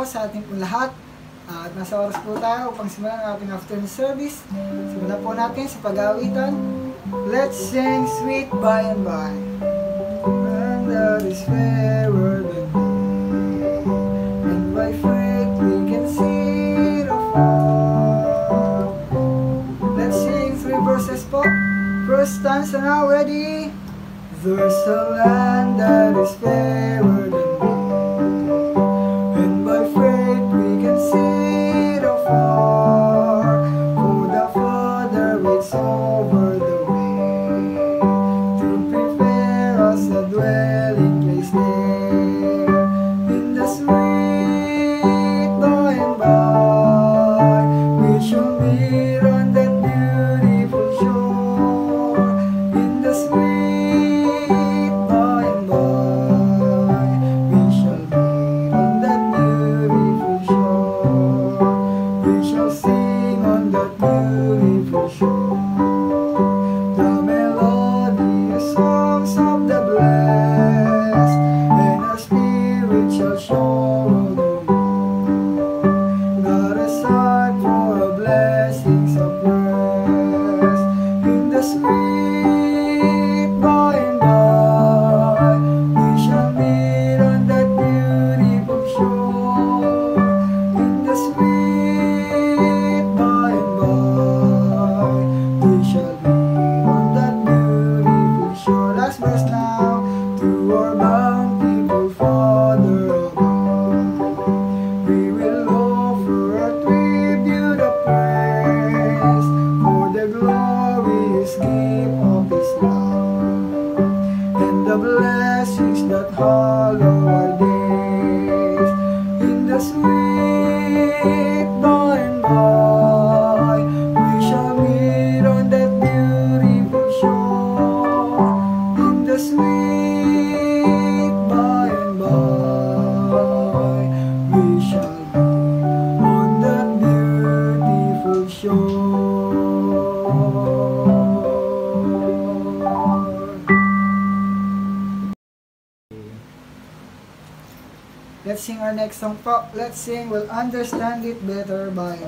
po sa ating pong lahat. At nasa oras po tayo upang simulan ang ating afternoon service. Simulan po natin sa pag-aawitan. Let's sing sweet by and by. next song po. Let's sing We'll Understand It Better by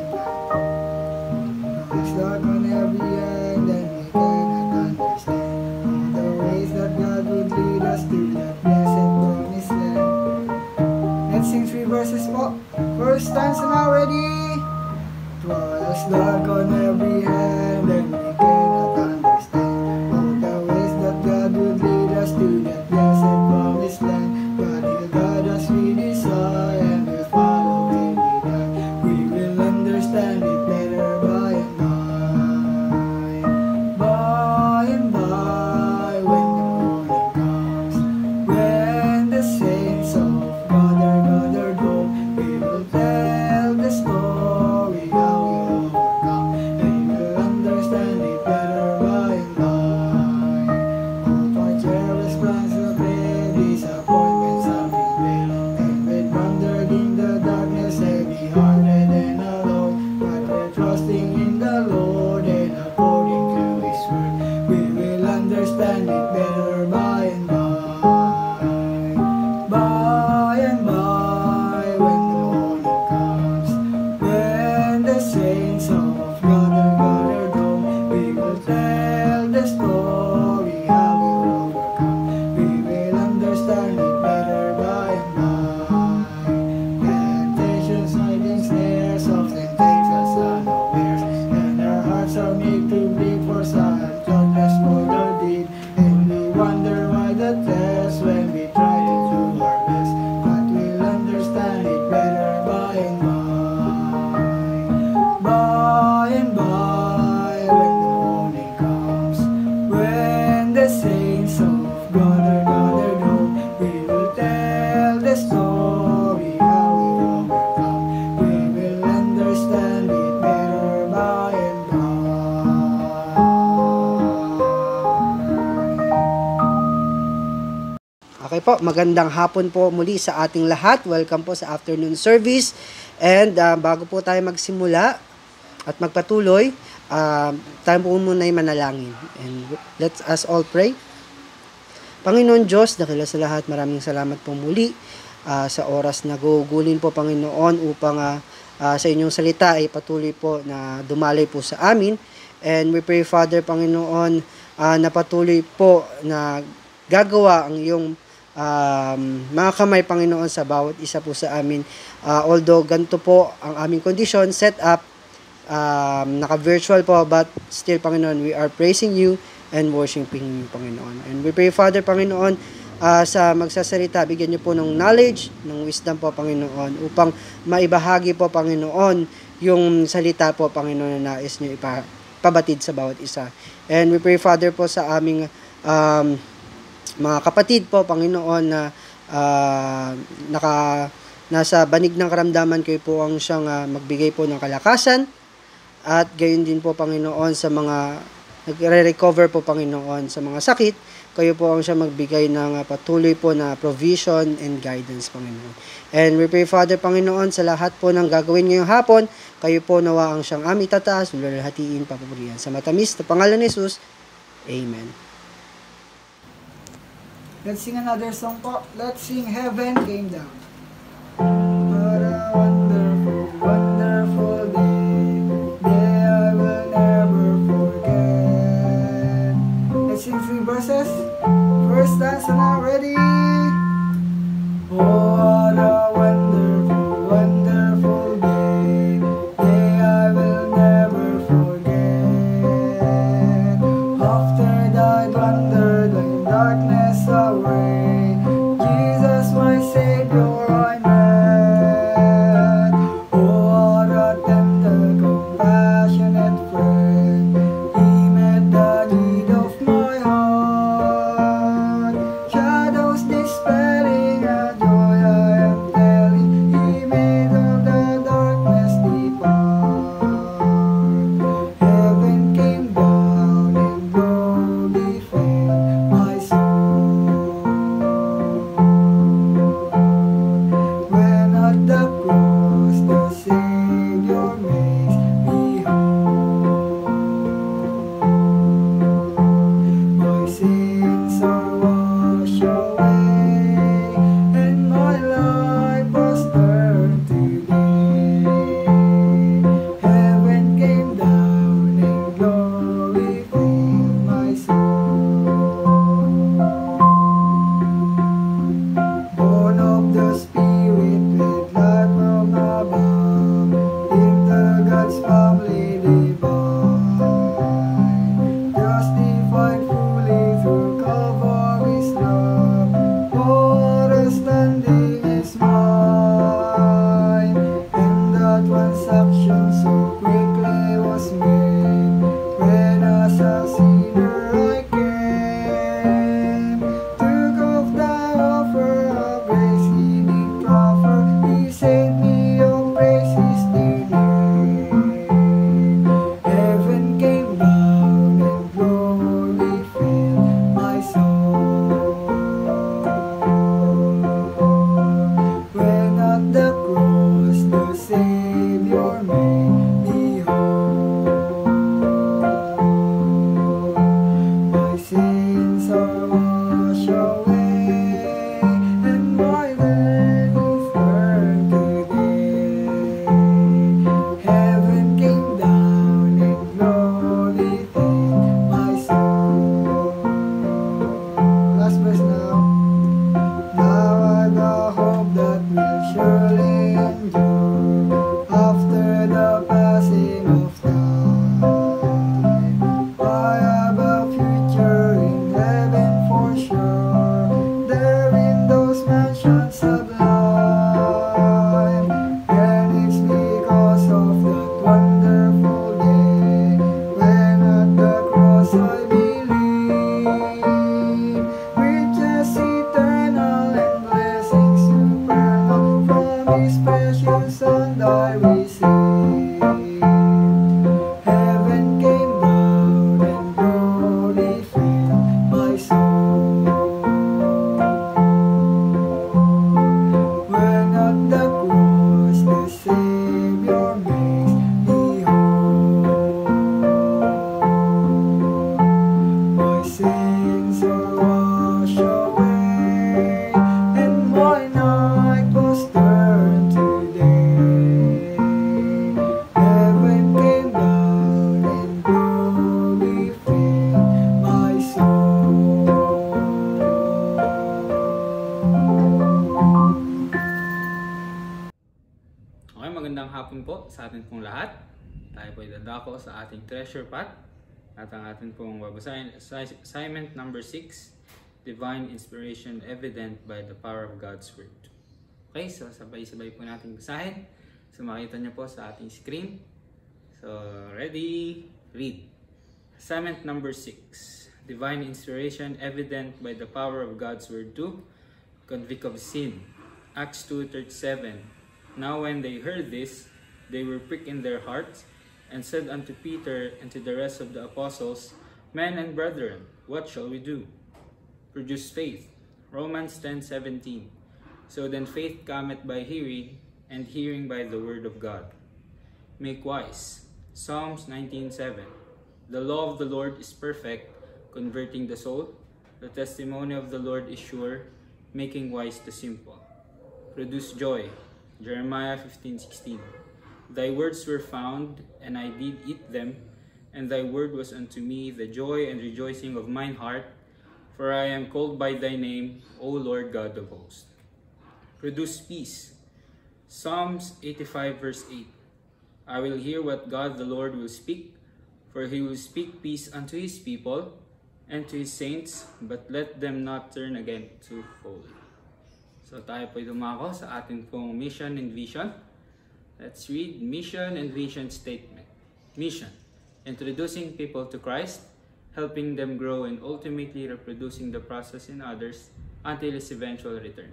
magandang hapon po muli sa ating lahat. Welcome po sa afternoon service. And ah, bago po tayo magsimula at magpatuloy, ah, tayo po muna ay manalangin. And let's us all pray. Panginoon Diyos, dakila sa lahat, maraming salamat po muli ah, sa oras na gugulin po Panginoon upang ah, ah, sa inyong salita ay patuloy po na dumalay po sa amin. And we pray Father Panginoon ah, na patuloy po na gagawa ang iyong um, mga kamay Panginoon sa bawat isa po sa amin. Ah, although ganito po ang aming condition, set up, um, naka-virtual po, but still, Panginoon, we are praising you and worshiping you, Panginoon. And we pray, Father, Panginoon, ah, sa magsasalita, bigyan niyo po ng knowledge, ng wisdom po, Panginoon, upang maibahagi po, Panginoon, yung salita po, Panginoon, na nais niyo ipa, pabatid sa bawat isa. And we pray, Father, po sa aming um, mga kapatid po, Panginoon, na ah, naka, nasa banig ng karamdaman kayo po ang siyang ah, magbigay po ng kalakasan at gayon din po, Panginoon, sa mga nagre-recover po, Panginoon, sa mga sakit, kayo po ang siya magbigay ng ah, patuloy po na provision and guidance, Panginoon. And we pray, Father, Panginoon, sa lahat po ng gagawin ngayong hapon, kayo po nawa ang siyang aming tataas, lulalhatiin, papapurihan. Sa matamis na pangalan ni Jesus, Amen. Let's sing another song po. Let's sing Heaven Came Down. What a wonderful, wonderful day. Day I will never forget. Let's sing three verses. First dance now, ready? Oh, what a wonderful, treasure path at ang atin pong babasahin assi- assignment number 6, Divine Inspiration Evident by the Power of God's Word. Okay, so sabay-sabay po natin basahin. So makita niyo po sa ating screen. So, ready? Read. Assignment number 6, Divine Inspiration Evident by the Power of God's Word 2, Convict of Sin. Acts 2.37 Now when they heard this, they were pricked in their hearts, and said unto Peter and to the rest of the apostles, Men and brethren, what shall we do? Produce faith. Romans 10:17. So then faith cometh by hearing, and hearing by the word of God. Make wise. Psalms 19:7. The law of the Lord is perfect, converting the soul. The testimony of the Lord is sure, making wise the simple. Produce joy. Jeremiah 15:16. Thy words were found, and I did eat them, and thy word was unto me the joy and rejoicing of mine heart, for I am called by thy name, O Lord God of hosts. Produce peace. Psalms 85 verse 8. I will hear what God the Lord will speak, for he will speak peace unto his people and to his saints, but let them not turn again to holy. So tayo po dumako sa ating pong mission and vision. Let's read mission and vision statement. Mission. Introducing people to Christ, helping them grow and ultimately reproducing the process in others until his eventual return.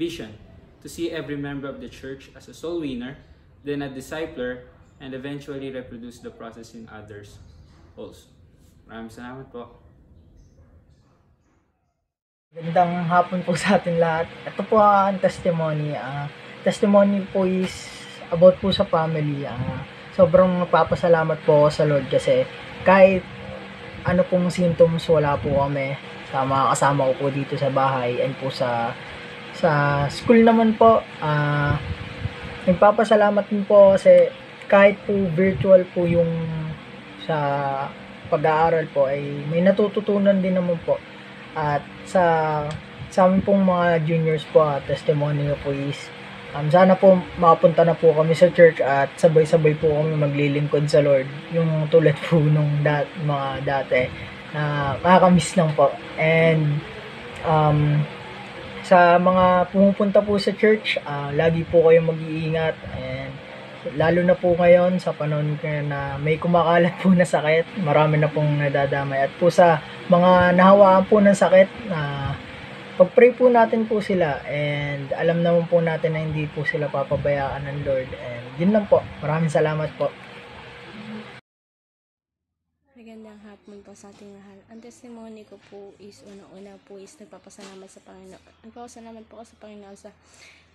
Vision. To see every member of the church as a soul winner, then a discipler, and eventually reproduce the process in others also. Maraming salamat po. Gandang hapon po sa atin lahat. Ito po ang testimony. ah testimony po is about po sa family. ah. Sobrang nagpapasalamat po ako sa Lord kasi kahit ano pong symptoms wala po kami. Sa mga kasama ko po dito sa bahay and po sa sa school naman po ah. Nagpapasalamat din po kasi kahit po virtual po yung sa pag-aaral po ay may natututunan din naman po. At sa sa amin pong mga juniors po, ah, testimony ko po is um, sana po makapunta na po kami sa church at sabay-sabay po kami maglilingkod sa Lord. Yung tulad po nung dat, mga dati na nakakamiss lang po. And um, sa mga pumupunta po sa church, ah, lagi po kayong mag-iingat and lalo na po ngayon sa panahon na may kumakalat po na sakit, marami na pong nadadamay. At po sa mga nahawaan po ng sakit, na pag-pray po natin po sila and alam naman po natin na hindi po sila papabayaan ng Lord. And yun lang po. Maraming salamat po. Magandang hapon po sa ating lahat. Ang testimony ko po is unang-una po is nagpapasalamat sa Panginoon. Nagpapasalamat po ako sa Panginoon sa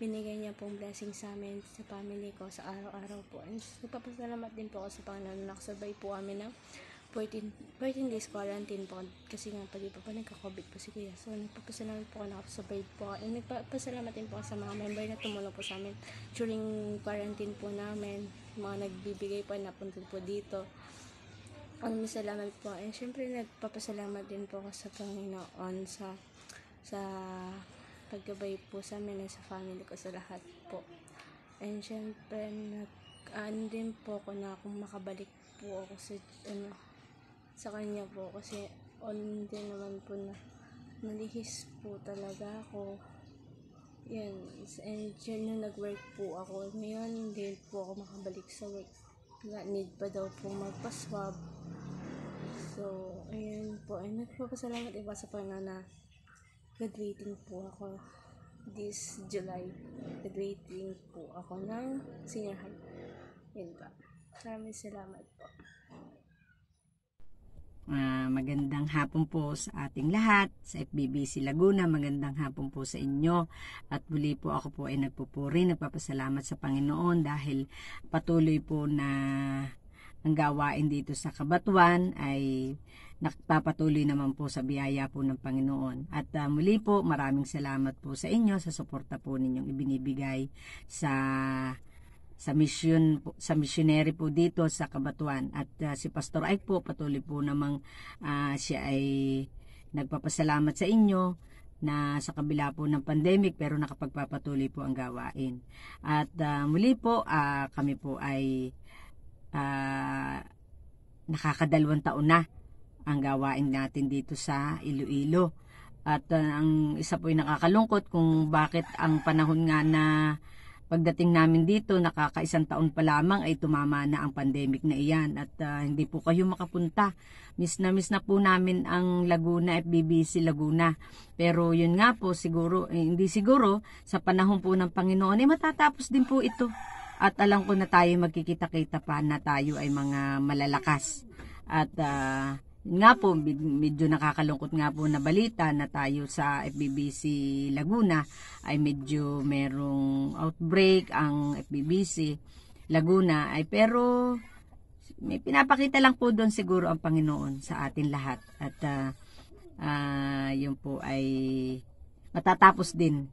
binigay niya pong blessing sa amin, sa family ko, sa araw-araw po. And nagpapasalamat din po ako sa Panginoon na nakasabay po kami ng 14, 14 days quarantine po kasi nga pa di pa nagka-COVID po si Kuya. So nagpapasalamat po ako nakapasabay po ako. And nagpapasalamat din po sa mga member na tumulong po sa amin during quarantine po namin. Mga nagbibigay po napunta po dito. Ang salamat po. And syempre nagpapasalamat din po ako sa Panginoon sa sa paggabay po sa amin sa family ko sa lahat po. And syempre nag ano din po ako na kung makabalik po ako sa ano sa kanya po kasi on din naman po na nalihis po talaga ako. Yan and yun yung nag-work po ako. Ngayon hindi po ako makabalik sa work. Nga need pa daw po magpa-swab. So ayun po. Ay nagpapasalamat iba sa Panginoon na graduating po ako this July. Graduating po ako ng senior high. Yun pa maraming salamat po Ah, magandang hapon po sa ating lahat sa FBBC Laguna. Magandang hapon po sa inyo. At muli po ako po ay nagpupuri, nagpapasalamat sa Panginoon dahil patuloy po na ang gawain dito sa Kabatuan ay nakapatuloy naman po sa biyaya po ng Panginoon. At ah, muli po, maraming salamat po sa inyo sa suporta po ninyong ibinibigay sa sa mission sa missionary po dito sa Kabatuan at uh, si Pastor Ike po patuloy po namang ah, siya ay nagpapasalamat sa inyo na sa kabila po ng pandemic pero nakapagpapatuloy po ang gawain. At ah, muli po ah, kami po ay ah, nakakadalawang taon na ang gawain natin dito sa Iloilo. At ah, ang isa po ay nakakalungkot kung bakit ang panahon nga na pagdating namin dito, nakakaisang taon pa lamang ay tumama na ang pandemic na iyan at ah, hindi po kayo makapunta. Miss na miss na po namin ang Laguna, FBBC Laguna. Pero yun nga po, siguro, eh, hindi siguro, sa panahon po ng Panginoon, ay matatapos din po ito. At alam ko na tayo magkikita-kita pa na tayo ay mga malalakas. At yun nga po, med- medyo nakakalungkot nga po na balita na tayo sa FBBC Laguna ay medyo merong outbreak ang FBBC Laguna ay pero may pinapakita lang po doon siguro ang Panginoon sa atin lahat at ah, ah, yun po ay matatapos din.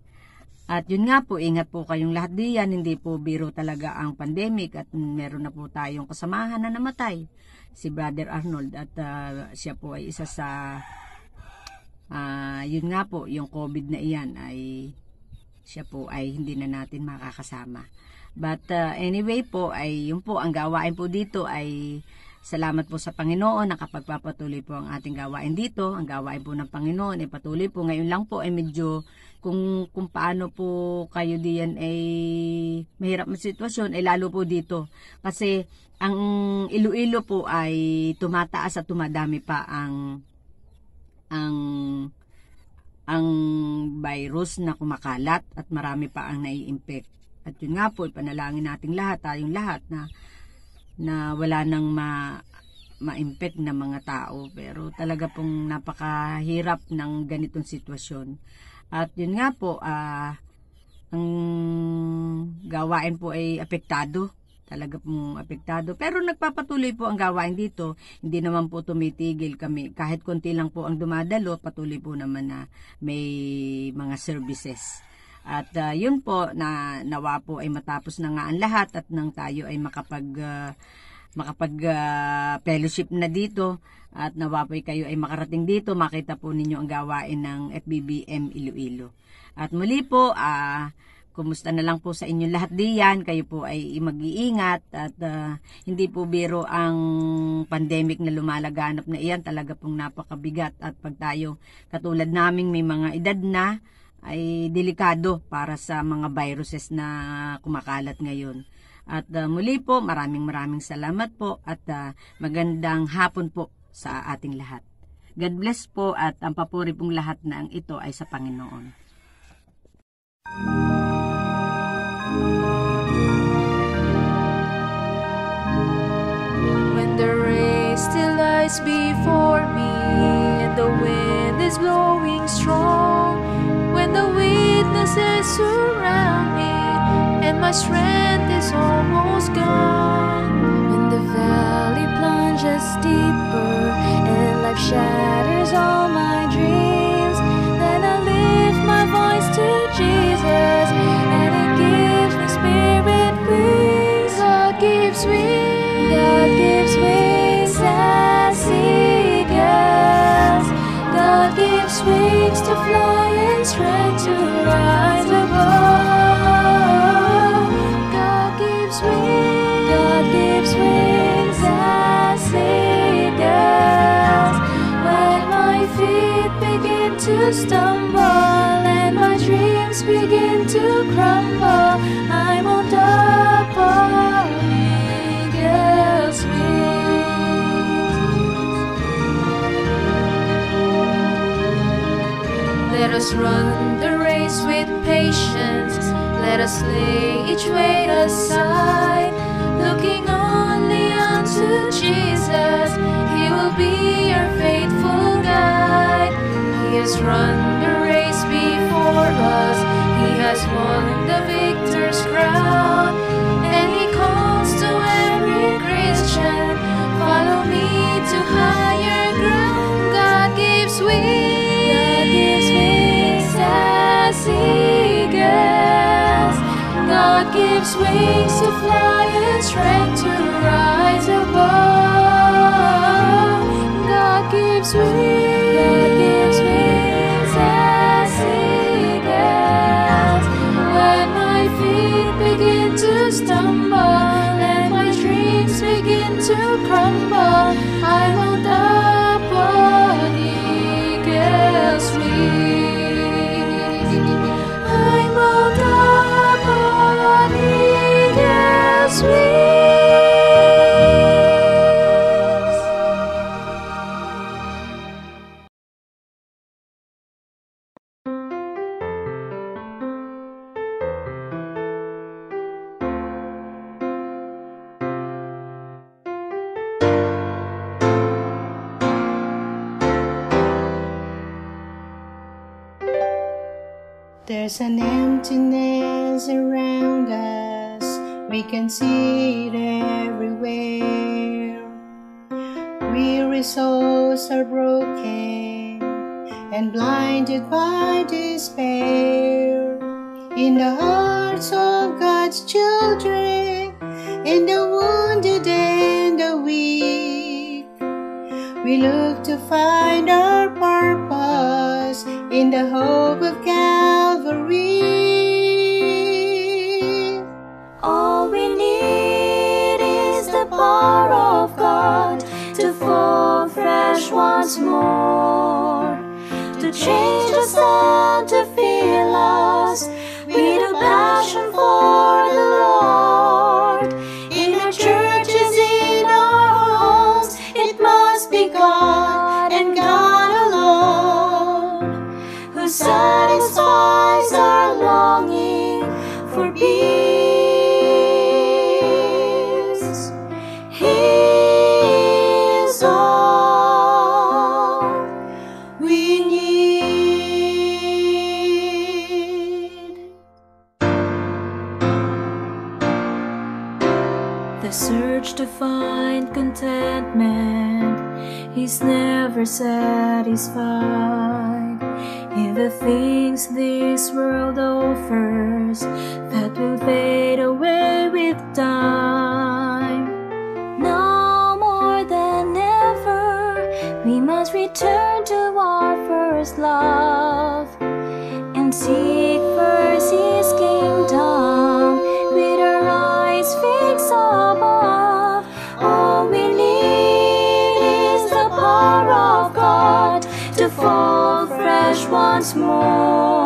At yun nga po, ingat po kayong lahat diyan, hindi po biro talaga ang pandemic at meron na po tayong kasamahan na namatay, si Brother Arnold at ah, siya po ay isa sa ah, yun nga po, yung COVID na iyan ay siya po ay hindi na natin makakasama. But ah, anyway po, ay yun po, ang gawain po dito ay salamat po sa Panginoon nakapagpapatuloy po ang ating gawain dito. Ang gawain po ng Panginoon ay patuloy po. Ngayon lang po ay medyo kung, kung paano po kayo diyan ay mahirap na sitwasyon ay lalo po dito. Kasi ang Iloilo po ay tumataas at tumadami pa ang ang ang virus na kumakalat at marami pa ang nai-infect. At yun nga po, ipanalangin nating lahat, tayong lahat na na wala nang ma ma-infect na mga tao pero talaga pong napakahirap ng ganitong sitwasyon. At yun nga po, ah ang gawain po ay apektado. Talaga pong apektado. Pero nagpapatuloy po ang gawain dito. Hindi naman po tumitigil kami. Kahit konti lang po ang dumadalo, patuloy po naman na may mga services. At ah, yun po na nawa po ay matapos na nga ang lahat at nang tayo ay makapag ah, makapag ah, fellowship na dito at nawa po ay kayo ay makarating dito makita po ninyo ang gawain ng FBBM Iloilo. At muli po ah kumusta na lang po sa inyo lahat diyan kayo po ay mag-iingat at ah, hindi po biro ang pandemic na lumalaganap na iyan talaga pong napakabigat at pag tayo katulad naming may mga edad na ay delikado para sa mga viruses na kumakalat ngayon. At uh, muli po, maraming maraming salamat po at uh, magandang hapon po sa ating lahat. God bless po at ang papuri pong lahat na ang ito ay sa Panginoon. When before me and the wind is blowing strong, when the witnesses surround me and my strength is almost gone, when the valley plunges deeper and life shatters all my dreams. Then I lift my voice to Jesus God gives wings to fly and strength to rise above. God gives wings. God gives wings as eagles. When my feet begin to stumble and my dreams begin to crumble, I'm on top of Let us run the race with patience. Let us lay each weight aside, looking only unto Jesus. He will be our faithful guide. He has run the race before us. He has won the victor's crown. And he calls to every Christian, follow me to higher ground. God gives wings. As eagles. God gives wings to fly and strength to rise above. God gives wings. God gives wings. When my feet begin to stumble and my dreams begin to crumble, I'm on top of eagle's Daddy, yes. There's an emptiness around us, we can see it everywhere. Weary souls are broken and blinded by despair. In the hearts of God's children, in the wounded and the weak, we look to find our purpose in the hope of once more, to change us and to feel us is never satisfied in the things this world offers that will fade away with time. Now more than ever, we must return to our first love and seek once more,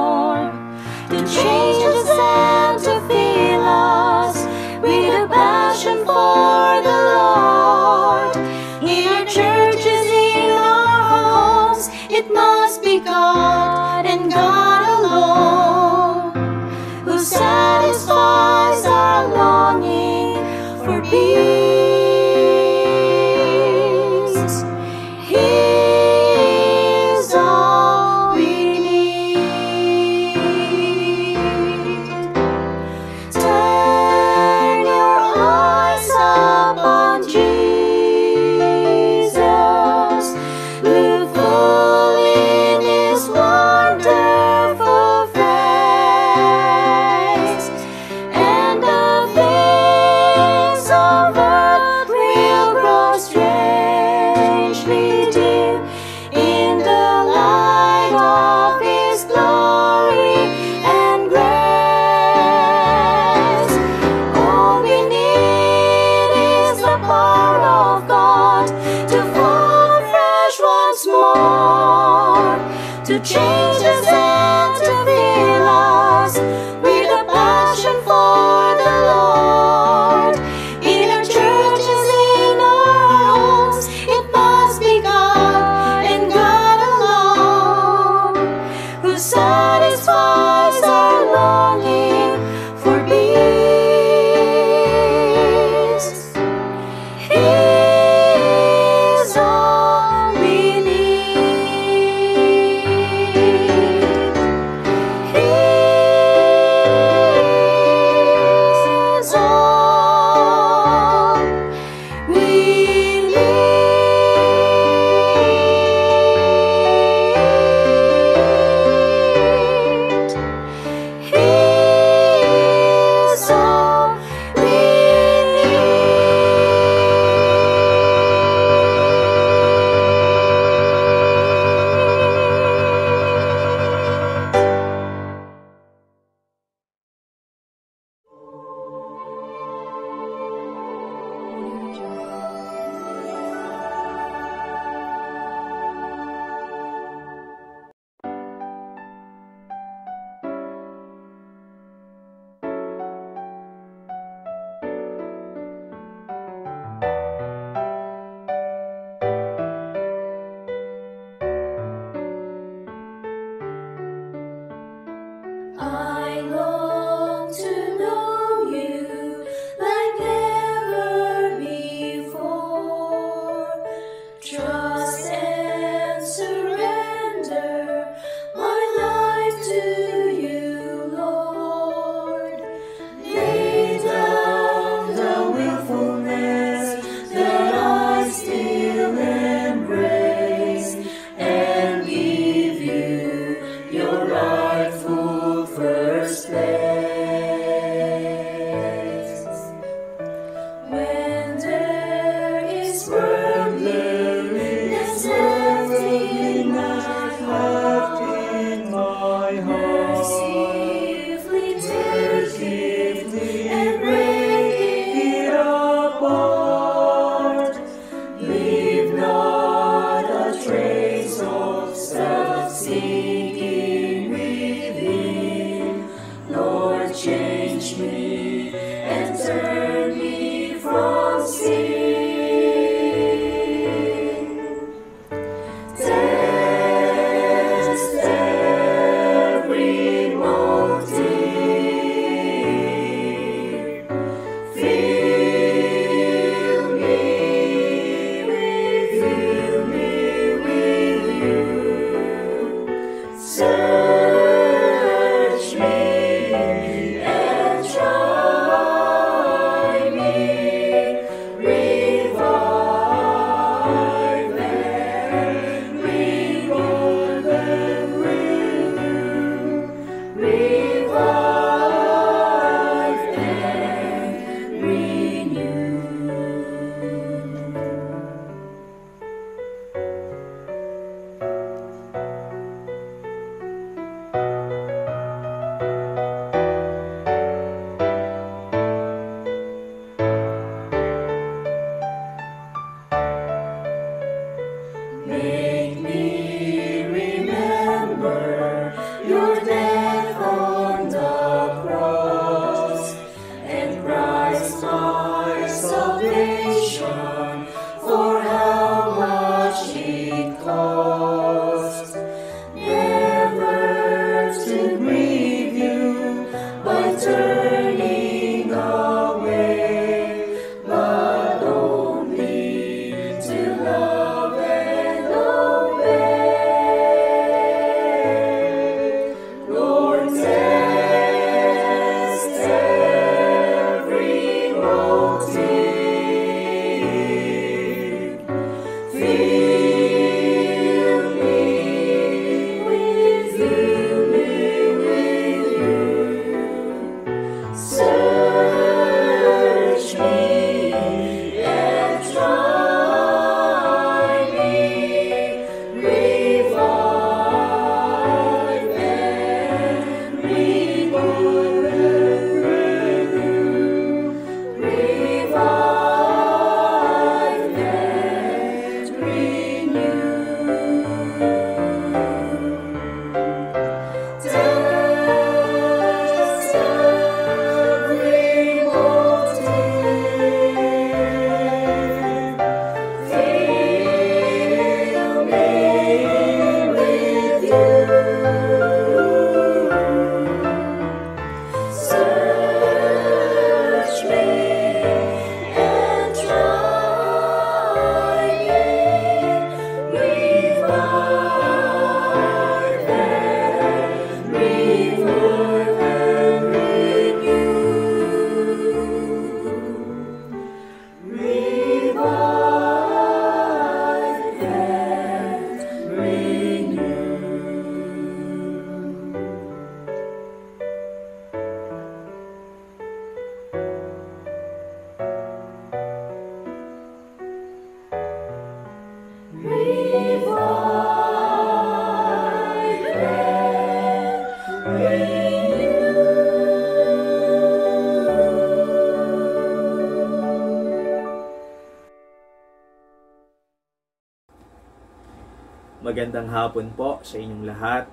magandang hapon po sa inyong lahat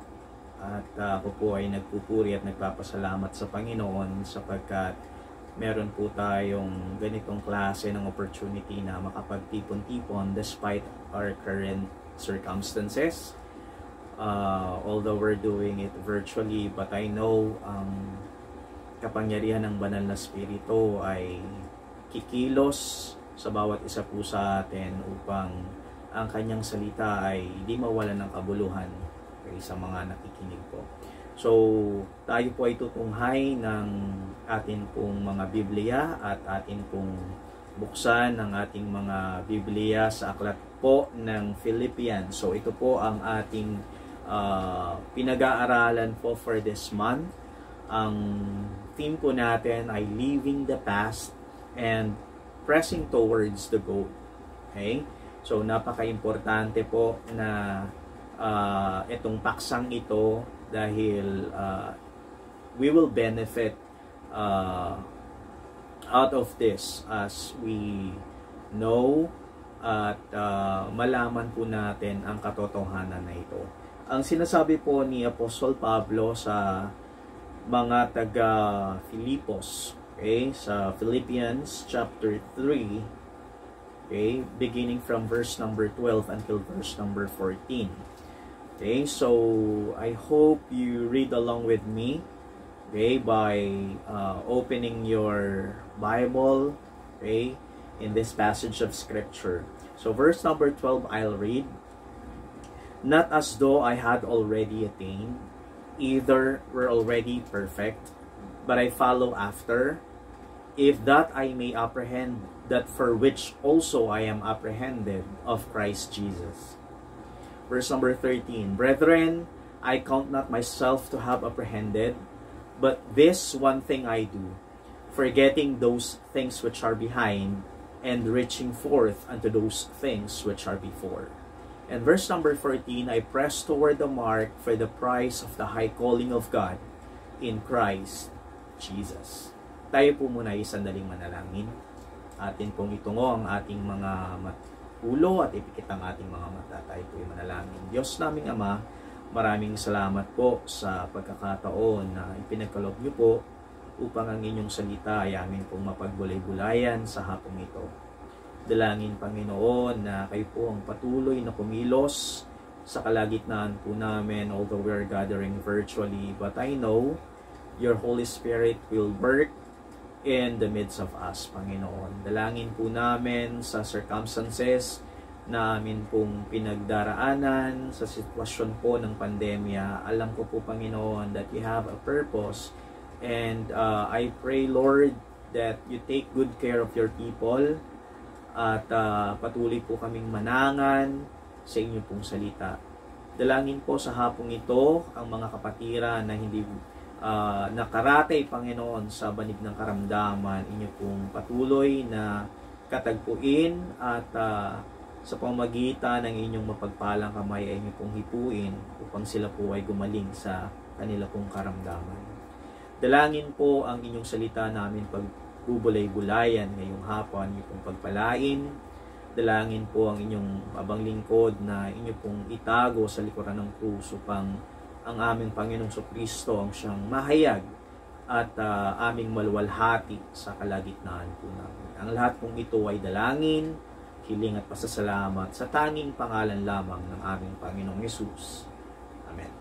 at ah, ako po ay nagpupuri at nagpapasalamat sa Panginoon sapagkat meron po tayong ganitong klase ng opportunity na makapagtipon-tipon despite our current circumstances. Uh, although we're doing it virtually, but I know ang kapangyarihan ng banal na spirito ay kikilos sa bawat isa po sa atin upang ang kanyang salita ay di mawalan ng kabuluhan okay, sa mga nakikinig po. So, tayo po ay tutunghay ng atin pong mga Biblia at atin pong buksan ng ating mga Biblia sa aklat po ng Philippians. So, ito po ang ating uh, pinag-aaralan po for this month. Ang theme po natin ay Leaving the Past and Pressing Towards the Goal. Okay? So, napaka-importante po na uh, itong paksang ito dahil uh, we will benefit uh, out of this as we know at uh, malaman po natin ang katotohanan na ito. Ang sinasabi po ni Apostol Pablo sa mga taga Filipos, okay, sa Philippians chapter 3, okay, beginning from verse number 12 until verse number 14. Okay, so I hope you read along with me, okay, by uh, opening your Bible, okay, in this passage of Scripture. So verse number 12, I'll read. Not as though I had already attained, either were already perfect, but I follow after, if that I may apprehend that for which also I am apprehended of Christ Jesus. Verse number 13 Brethren, I count not myself to have apprehended, but this one thing I do, forgetting those things which are behind, and reaching forth unto those things which are before. And verse number 14 I press toward the mark for the prize of the high calling of God in Christ Jesus. Tayo po muna ay sandaling manalangin. Atin pong itungo ang ating mga ulo at ipikit ang ating mga mata. Tayo po ay manalangin. Diyos naming Ama, maraming salamat po sa pagkakataon na ipinagkaloob niyo po upang ang inyong salita ay amin pong mapagbulay-bulayan sa hapong ito. Dalangin Panginoon na kayo po ang patuloy na kumilos sa kalagitnaan po namin although we are gathering virtually. But I know your Holy Spirit will work in the midst of us, Panginoon. Dalangin po namin sa circumstances na amin pong pinagdaraanan sa sitwasyon po ng pandemya. Alam ko po, Panginoon, that you have a purpose and uh, I pray, Lord, that you take good care of your people at uh, patuloy po kaming manangan sa inyo pong salita. Dalangin po sa hapong ito ang mga kapatira na hindi uh, nakaratay, Panginoon, sa banig ng karamdaman, inyo pong patuloy na katagpuin at uh, sa pamagitan ng inyong mapagpalang kamay ay inyo pong hipuin upang sila po ay gumaling sa kanila pong karamdaman. Dalangin po ang inyong salita namin pagbubulay-bulayan ngayong hapon, inyo pong pagpalain. Dalangin po ang inyong abang lingkod na inyo pong itago sa likuran ng krus upang ang aming Panginoong Kristo ang siyang mahayag at uh, aming maluwalhati sa kalagitnaan po namin. Ang lahat pong ito ay dalangin, hiling at pasasalamat sa tanging pangalan lamang ng aming Panginoong Yesus. Amen.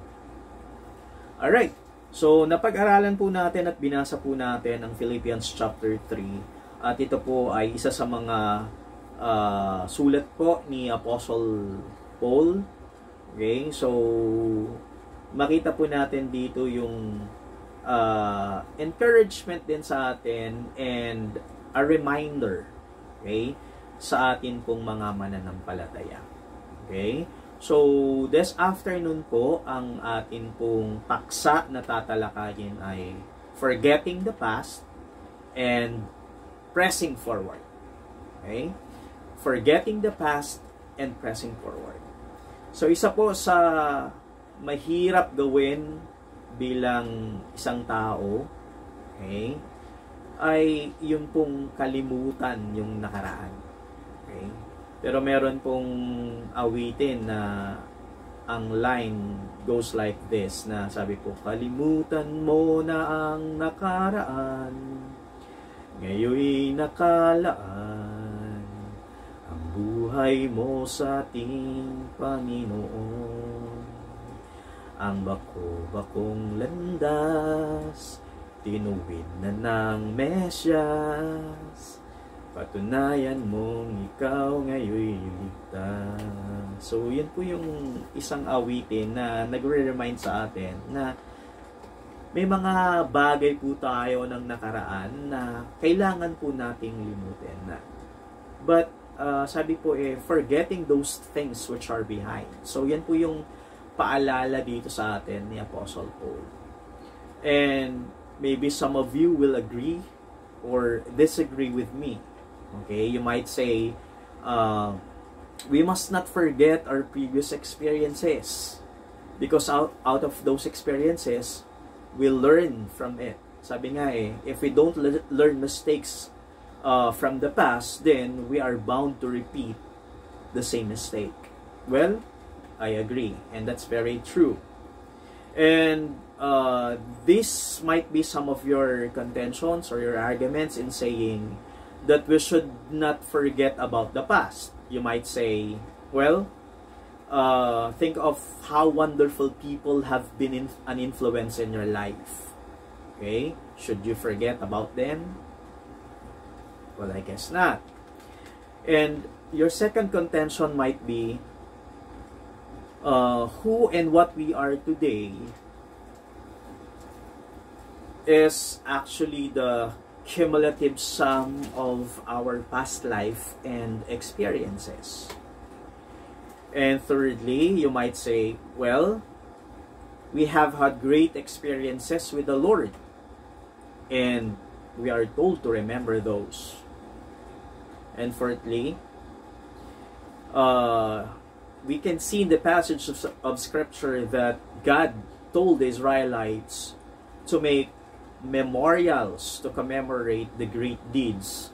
Alright, so napag-aralan po natin at binasa po natin ang Philippians chapter 3 at ito po ay isa sa mga uh, sulat po ni Apostle Paul. Okay, so makita po natin dito yung uh, encouragement din sa atin and a reminder okay sa atin pong mga mananampalataya okay? So this afternoon po ang atin pong paksa na tatalakayin ay forgetting the past and pressing forward okay? Forgetting the past and pressing forward. So isa po sa mahirap gawin bilang isang tao, okay, ay yung pong kalimutan yung nakaraan. Okay? Pero meron pong awitin na ang line goes like this na sabi ko, kalimutan mo na ang nakaraan, ngayon nakalaan, ang buhay mo sa ating Panginoon. Ang bako-bakong landas, tinuwid na ng Mesyas, patunayan mong ikaw ngayon ligtas. So, yun po yung isang awitin na nagre-remind sa atin na may mga bagay po tayo ng nakaraan na kailangan po nating limutin na. But, uh, sabi po eh, forgetting those things which are behind. So, yan po yung paalala dito sa atin ni Apostle Paul. And maybe some of you will agree or disagree with me. Okay, you might say, uh, we must not forget our previous experiences because out, out of those experiences, we learn from it. Sabi nga eh, if we don't le- learn mistakes uh, from the past, then we are bound to repeat the same mistake. Well, I agree, and that's very true. And uh, this might be some of your contentions or your arguments in saying that we should not forget about the past. You might say, well, uh, think of how wonderful people have been in, an influence in your life. Okay? Should you forget about them? Well, I guess not. And your second contention might be uh, who and what we are today is actually the cumulative sum of our past life and experiences. And thirdly, you might say, well, we have had great experiences with the Lord, and we are told to remember those. And fourthly, uh, we can see in the passage of, of Scripture that God told the Israelites to make memorials to commemorate the great deeds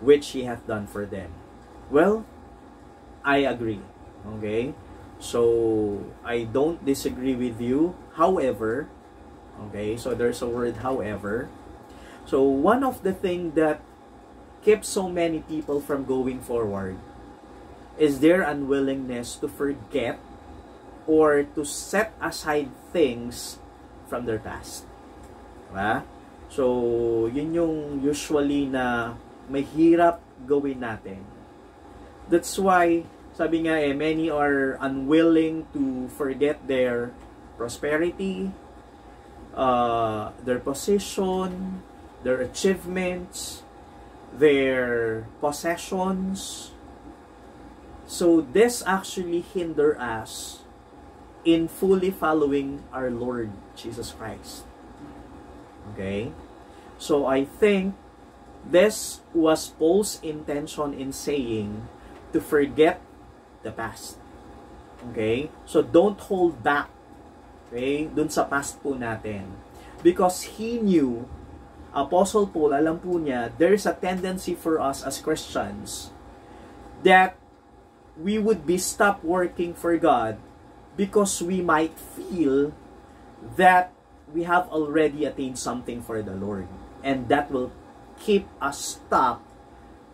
which He hath done for them. Well, I agree. Okay? So, I don't disagree with you. However, okay, so there's a word however. So, one of the thing that keeps so many people from going forward is their unwillingness to forget or to set aside things from their past. Diba? So, yun yung usually na mahirap gawin natin. That's why, sabi nga eh, many are unwilling to forget their prosperity, uh, their position, their achievements, their possessions. So, this actually hinder us in fully following our Lord Jesus Christ. Okay? So I think this was Paul's intention in saying to forget the past. Okay? So don't hold back. Okay? Dun sa past po natin. Because he knew, Apostle Paul, alam po niya, there is a tendency for us as Christians that we would be stop working for God because we might feel that we have already attained something for the Lord. And that will keep us stuck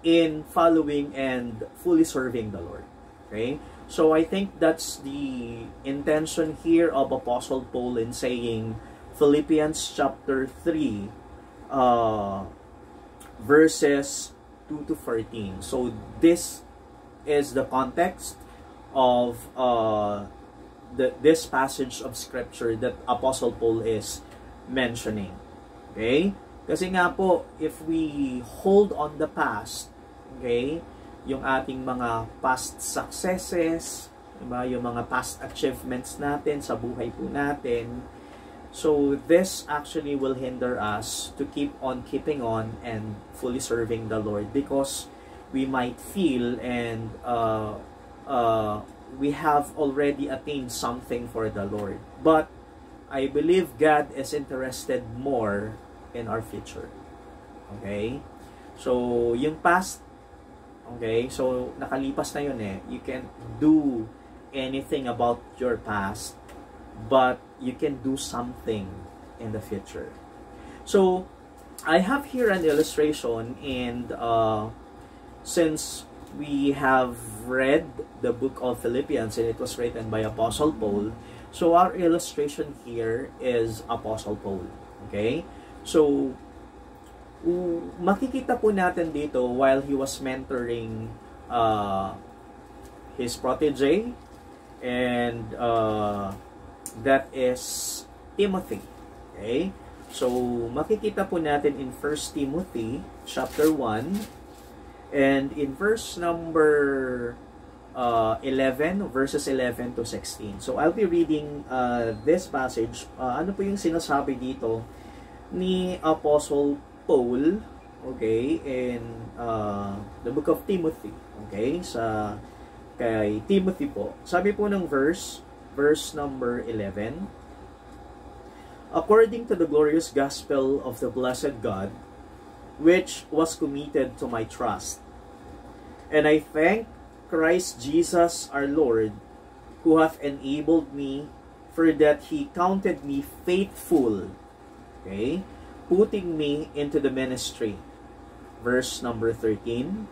in following and fully serving the Lord. Okay? So I think that's the intention here of Apostle Paul in saying Philippians chapter 3 uh, verses 2 to 14. So this is the context of uh, the, this passage of scripture that Apostle Paul is mentioning. Okay? Kasi nga po, if we hold on the past, okay, yung ating mga past successes, diba, yung mga past achievements natin sa buhay po natin, so this actually will hinder us to keep on keeping on and fully serving the Lord because we might feel and uh, uh, we have already attained something for the Lord. But I believe God is interested more in our future. Okay? So, yung past, okay, so nakalipas na yun eh. You can do anything about your past, but you can do something in the future. So, I have here an illustration, and uh, since we have read the book of Philippians and it was written by Apostle Paul, so our illustration here is Apostle Paul. Okay? So, makikita po natin dito while he was mentoring uh, his protege and uh, that is Timothy. Okay? So, makikita po natin in 1 Timothy chapter 1 and in verse number uh, 11, verses 11 to 16. So, I'll be reading uh, this passage. Uh, ano po yung sinasabi dito ni Apostle Paul, okay, in uh, the book of Timothy, okay, sa kay Timothy po. Sabi po ng verse, verse number 11, According to the glorious gospel of the blessed God, which was committed to my trust. And I thank Christ Jesus our Lord, who hath enabled me, for that he counted me faithful, okay, putting me into the ministry. Verse number 13,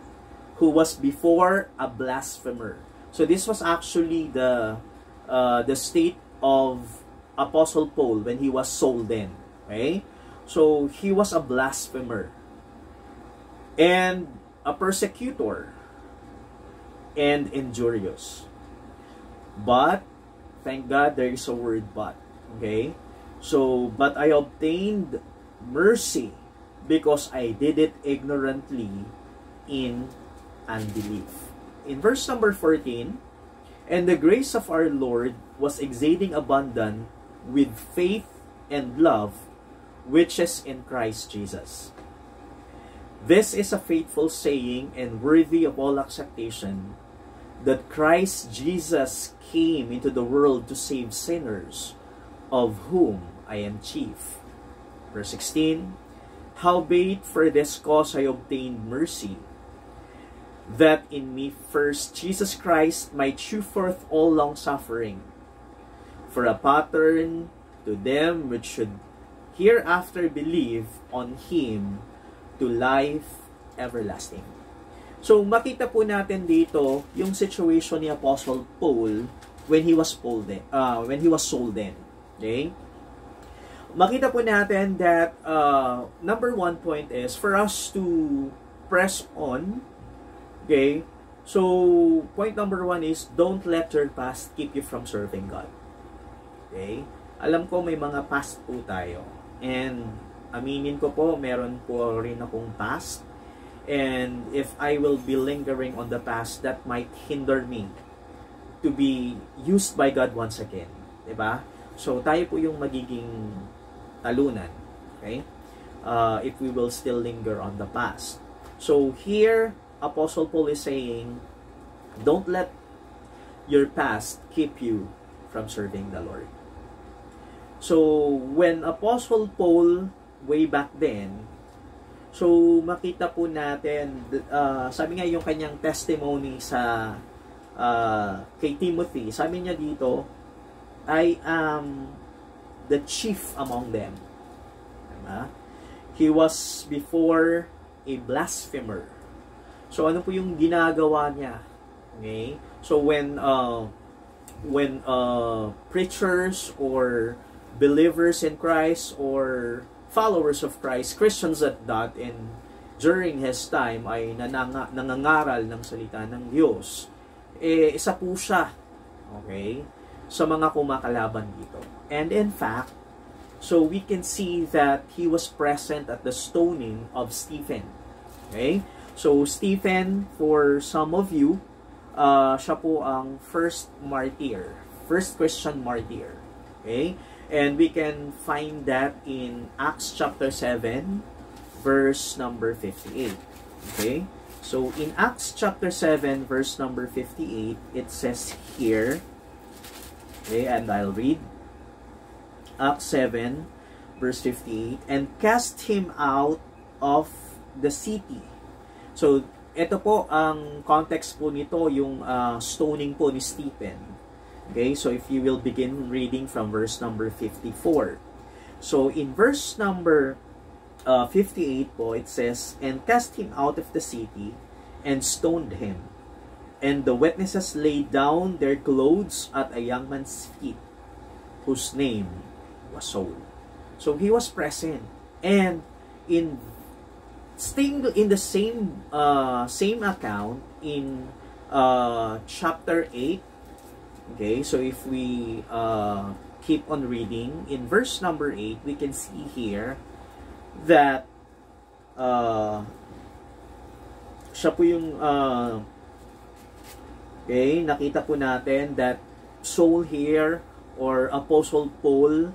who was before a blasphemer. So this was actually the uh, the state of Apostle Paul when he was sold in. Okay? So he was a blasphemer and a persecutor and injurious. But thank God there is a word but. Okay? So but I obtained mercy because I did it ignorantly in unbelief. In verse number 14, and the grace of our Lord was exceeding abundant with faith and love which is in Christ Jesus. This is a faithful saying and worthy of all acceptation that Christ Jesus came into the world to save sinners, of whom I am chief. Verse 16 Howbeit for this cause I obtained mercy, that in me first Jesus Christ might shew forth all long suffering, for a pattern to them which should hereafter believe on Him to life everlasting. So makita po natin dito yung situation ni Apostle Paul when he was pulled in, uh, when he was sold in. Okay? Makita po natin that uh, number one point is for us to press on. Okay? So point number one is don't let your past keep you from serving God. Okay? Alam ko may mga past po tayo. And aminin ko po, meron po rin akong past. And if I will be lingering on the past, that might hinder me to be used by God once again. ba? So tayo po yung magiging talunan. Okay? Uh, if we will still linger on the past. So here, Apostle Paul is saying, don't let your past keep you from serving the Lord. So, when Apostle Paul, way back then, so makita po natin, uh, sabi nga yung kanyang testimony sa uh, kay Timothy, sabi niya dito, I am the chief among them. Diba? He was before a blasphemer. So ano po yung ginagawa niya? Okay? So when uh, when uh, preachers or believers in Christ or followers of Christ, Christians at that, and during his time ay nananga, nangangaral ng salita ng Diyos, eh, isa po siya, okay, sa mga kumakalaban dito. And in fact, so we can see that he was present at the stoning of Stephen. Okay? So, Stephen, for some of you, uh, siya po ang first martyr, first Christian martyr. Okay? And we can find that in Acts chapter 7, verse number 58. Okay? So, in Acts chapter 7, verse number 58, it says here, okay, and I'll read, Acts 7, verse 58, and cast him out of the city. So, ito po ang context po nito, yung uh, stoning po ni Stephen. Okay, so if you will begin reading from verse number 54. So in verse number uh, 58 po, it says, And cast him out of the city, and stoned him. And the witnesses laid down their clothes at a young man's feet, whose name was Saul. So he was present. And in staying in the same uh, same account in uh, chapter 8 okay so if we uh, keep on reading in verse number 8 we can see here that uh, siya po yung uh, okay nakita po natin that Saul here or Apostle Paul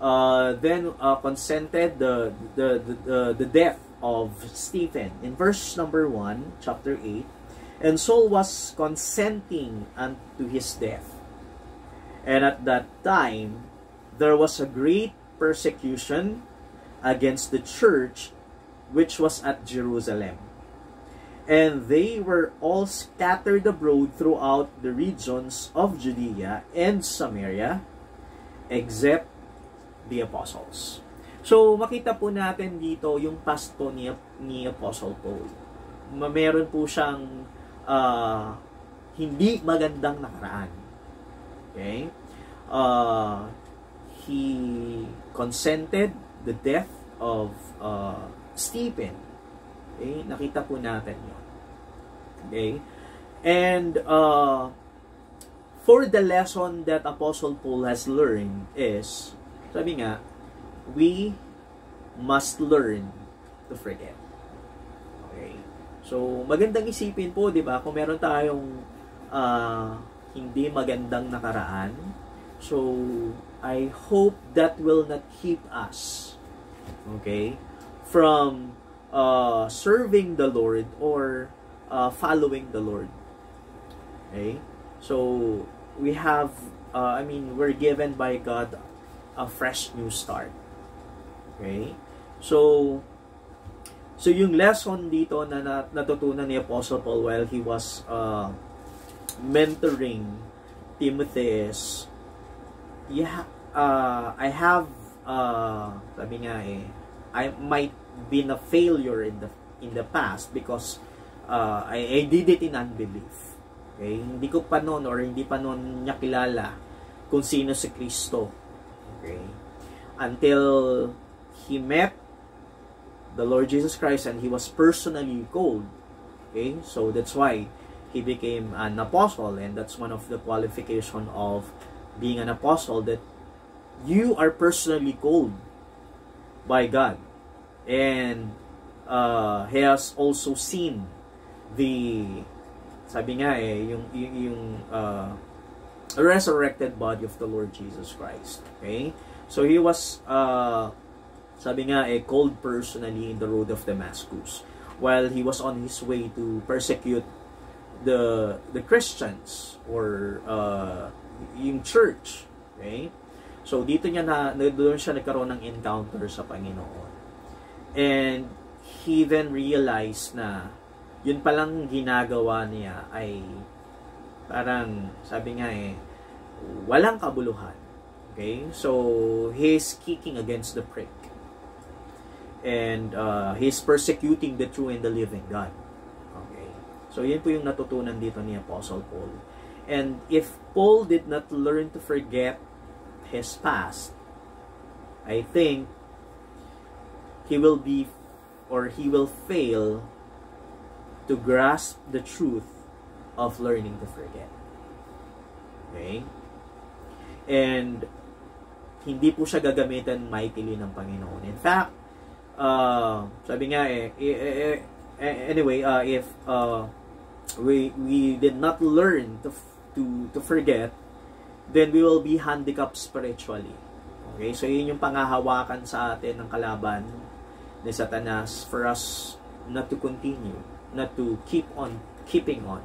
uh, then uh, consented the, the, the, the, death of Stephen. In verse number 1, chapter 8, And Saul was consenting unto his death. And at that time, there was a great persecution against the church which was at Jerusalem. And they were all scattered abroad throughout the regions of Judea and Samaria, except the apostles. So, makita po natin dito yung pasto ni, ni Apostle Paul. Meron po siyang uh, hindi magandang nakaraan. Okay? Uh, he consented the death of uh, Stephen. Okay? Nakita po natin yun. Okay? And uh, for the lesson that Apostle Paul has learned is, sabi nga, we must learn to forget. So, magandang isipin po, di ba? Kung meron tayong uh, hindi magandang nakaraan, so, I hope that will not keep us, okay, from uh, serving the Lord or uh, following the Lord. Okay? So, we have, uh, I mean, we're given by God a fresh new start. Okay? So, so yung lesson dito na natutunan ni Apostle Paul while he was uh, mentoring Timothy is, yeah, uh, I have, uh, sabi nga eh, I might been a failure in the in the past because uh, I, I did it in unbelief. Okay? Hindi ko pa noon or hindi pa noon niya kilala kung sino si Kristo. Okay? Until he met the Lord Jesus Christ and he was personally called. Okay? So that's why he became an apostle and that's one of the qualification of being an apostle that you are personally called by God. And uh, he has also seen the sabi nga eh yung yung, yung uh, resurrected body of the Lord Jesus Christ. Okay? So he was uh, sabi nga eh called personally in the road of Damascus while he was on his way to persecute the the Christians or uh, yung church. Okay? So dito niya na doon siya nagkaroon ng encounter sa Panginoon. And he then realized na yun palang ginagawa niya ay parang sabi nga eh walang kabuluhan. Okay? So he's kicking against the prick and uh, he's persecuting the true and the living God. Okay. So, yun po yung natutunan dito ni Apostle Paul. And if Paul did not learn to forget his past, I think he will be or he will fail to grasp the truth of learning to forget. Okay? And hindi po siya gagamitan mightily ng Panginoon. In fact, uh, sabi nga eh, eh, eh anyway, uh, if uh, we we did not learn to to to forget, then we will be handicapped spiritually. Okay, so yun yung pangahawakan sa atin ng kalaban ni Satanas for us not to continue, not to keep on keeping on.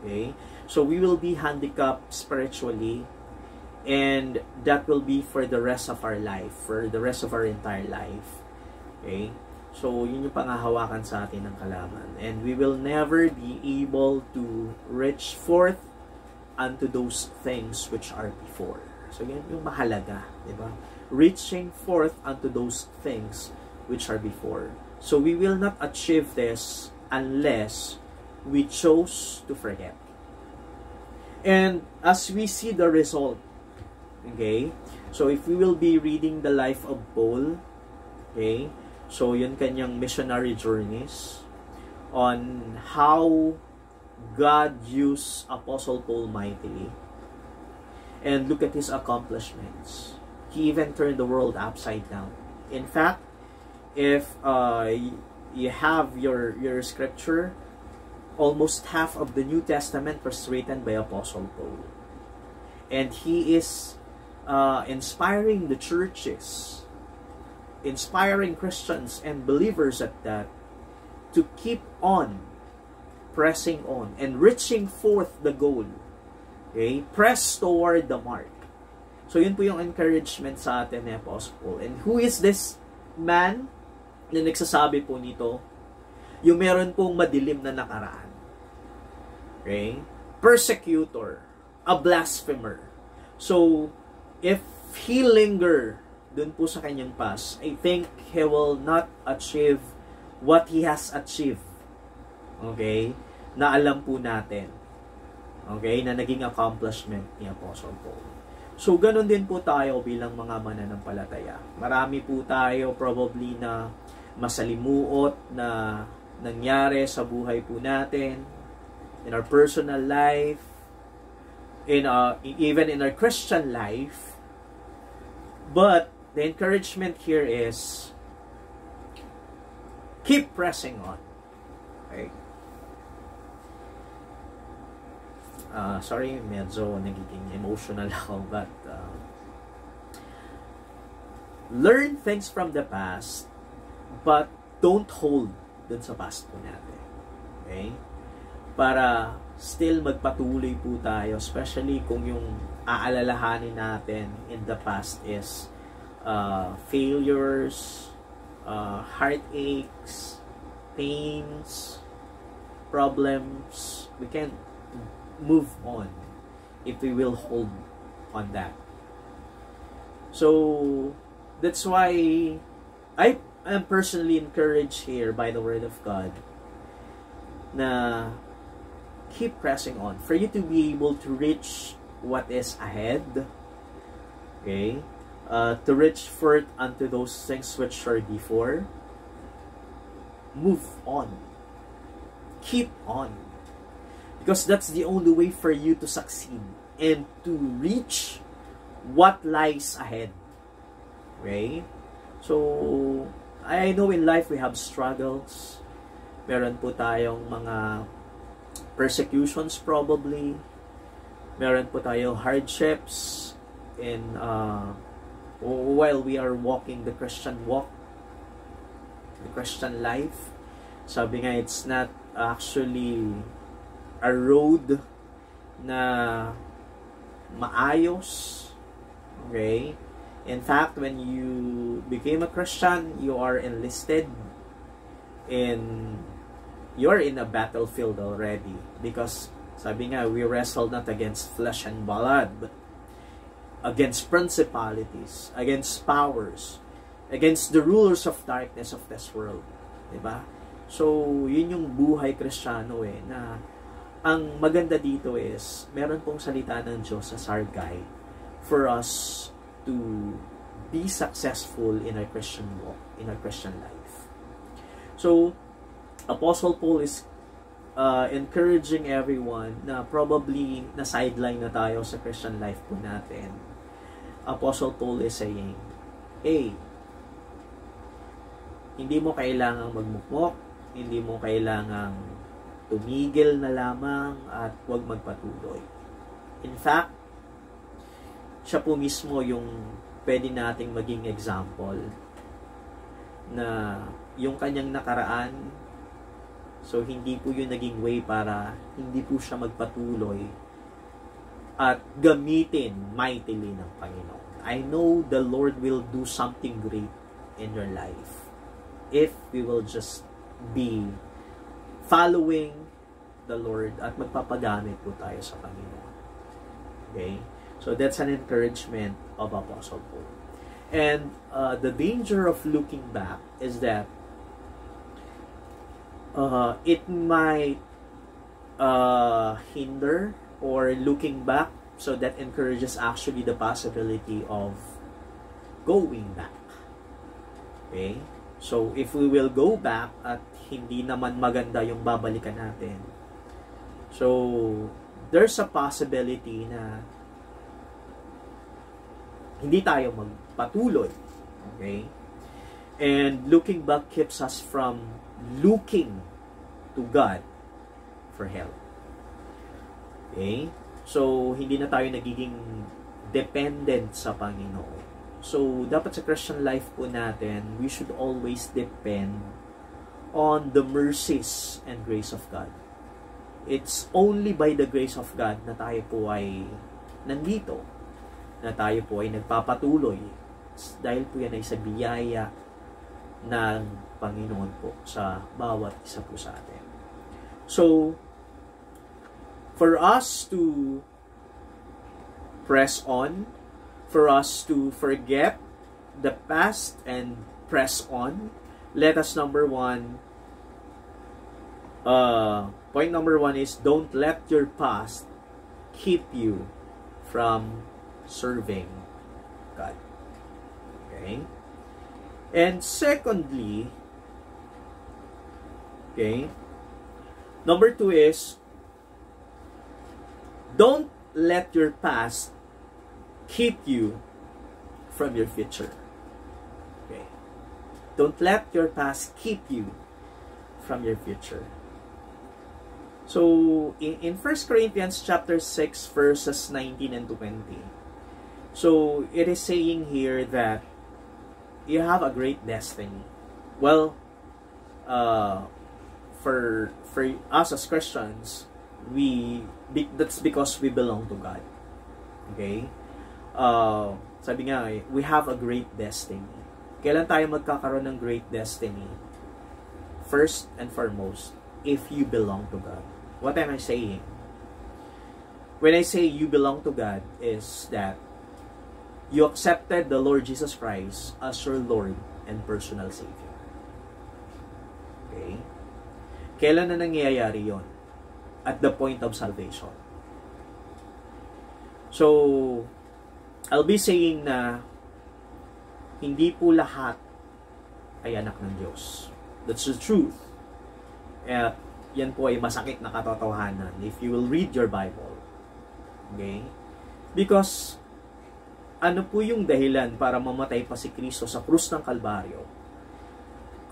Okay? So we will be handicapped spiritually and that will be for the rest of our life, for the rest of our entire life. Okay? So, yun yung pangahawakan sa atin ng kalaban. And we will never be able to reach forth unto those things which are before. So yan yung mahalaga, di ba? Reaching forth unto those things which are before. So we will not achieve this unless we chose to forget. And as we see the result, okay, so if we will be reading the life of Paul, okay, so yun kanyang missionary journeys on how God used Apostle Paul mightily. And look at his accomplishments. He even turned the world upside down. In fact, if uh, you have your, your scripture, almost half of the New Testament was written by Apostle Paul. And he is uh, inspiring the churches, inspiring Christians and believers at that to keep on pressing on and reaching forth the goal. Okay? Press toward the mark. So, yun po yung encouragement sa atin ni Apostle. And who is this man na nagsasabi po nito? Yung meron pong madilim na nakaraan. Okay? Persecutor. A blasphemer. So, if he linger dun po sa kanyang past, I think he will not achieve what he has achieved. Okay? Na alam po natin. Okay? Na naging accomplishment ni Apostle Paul. So, ganun din po tayo bilang mga mananampalataya. Marami po tayo probably na masalimuot na nangyari sa buhay po natin, in our personal life, in uh, even in our Christian life. But the encouragement here is keep pressing on. Okay? Uh, sorry, medyo nagiging emotional ako, but uh, learn things from the past, but don't hold dun sa past po natin. Okay? Para still magpatuloy po tayo, especially kung yung aalalahanin natin in the past is uh, failures, uh, heartaches, pains, problems. We can move on if we will hold on that. So, that's why I am personally encouraged here by the Word of God na keep pressing on for you to be able to reach what is ahead. Okay? Uh, to reach forth unto those things which are before. Move on. Keep on. Because that's the only way for you to succeed and to reach what lies ahead. Okay? So, I know in life we have struggles. Meron po tayong mga persecutions probably. Meron po tayong hardships in uh, while we are walking the Christian walk, the Christian life. Sabi nga, it's not actually a road na maayos. Okay? In fact, when you became a Christian, you are enlisted in you're in a battlefield already because sabi nga we wrestle not against flesh and blood but against principalities, against powers, against the rulers of darkness of this world. ba? So, yun yung buhay Kristiyano eh na ang maganda dito is meron pong salita ng Diyos sa our guide for us to be successful in our Christian walk, in our Christian life. So, Apostle Paul is uh, encouraging everyone na probably na sideline na tayo sa Christian life po natin. Apostle Paul is saying, Hey, hindi mo kailangang magmukmok, hindi mo kailangang tumigil na lamang at huwag magpatuloy. In fact, siya po mismo yung pwede nating maging example na yung kanyang nakaraan so hindi po yun naging way para hindi po siya magpatuloy at gamitin mightily ng Panginoon. I know the Lord will do something great in your life if we will just be following the Lord at magpapagamit po tayo sa Panginoon. Okay? So that's an encouragement of Apostle Paul. And uh, the danger of looking back is that uh, it might uh, hinder or looking back so that encourages actually the possibility of going back. Okay? So, if we will go back at hindi naman maganda yung babalikan natin, so, there's a possibility na hindi tayo magpatuloy. Okay? And looking back keeps us from looking to God for help. Okay? So, hindi na tayo nagiging dependent sa Panginoon. So, dapat sa Christian life po natin, we should always depend on the mercies and grace of God. It's only by the grace of God na tayo po ay nandito, na tayo po ay nagpapatuloy dahil po yan ay sa biyaya ng Panginoon po sa bawat isa po sa atin. So, for us to press on, for us to forget the past and press on, let us number one, uh, point number one is don't let your past keep you from serving God. Okay? And secondly, okay, number two is don't let your past keep you from your future. Okay. Don't let your past keep you from your future. So, in, in 1 Corinthians chapter 6, verses 19 and 20, so it is saying here that you have a great destiny. Well, uh, for for us as Christians, we that's because we belong to God. Okay? Uh, sabi nga, eh, we have a great destiny. Kailan tayo magkakaroon ng great destiny? First and foremost, if you belong to God. What am I saying? When I say you belong to God is that you accepted the Lord Jesus Christ as your Lord and personal Savior. Okay? Kailan na nangyayari yon? At the point of salvation. So, I'll be saying na hindi po lahat ay anak ng Diyos. That's the truth. At yan po ay masakit na katotohanan if you will read your Bible. Okay? Because ano po yung dahilan para mamatay pa si Kristo sa krus ng Kalbaryo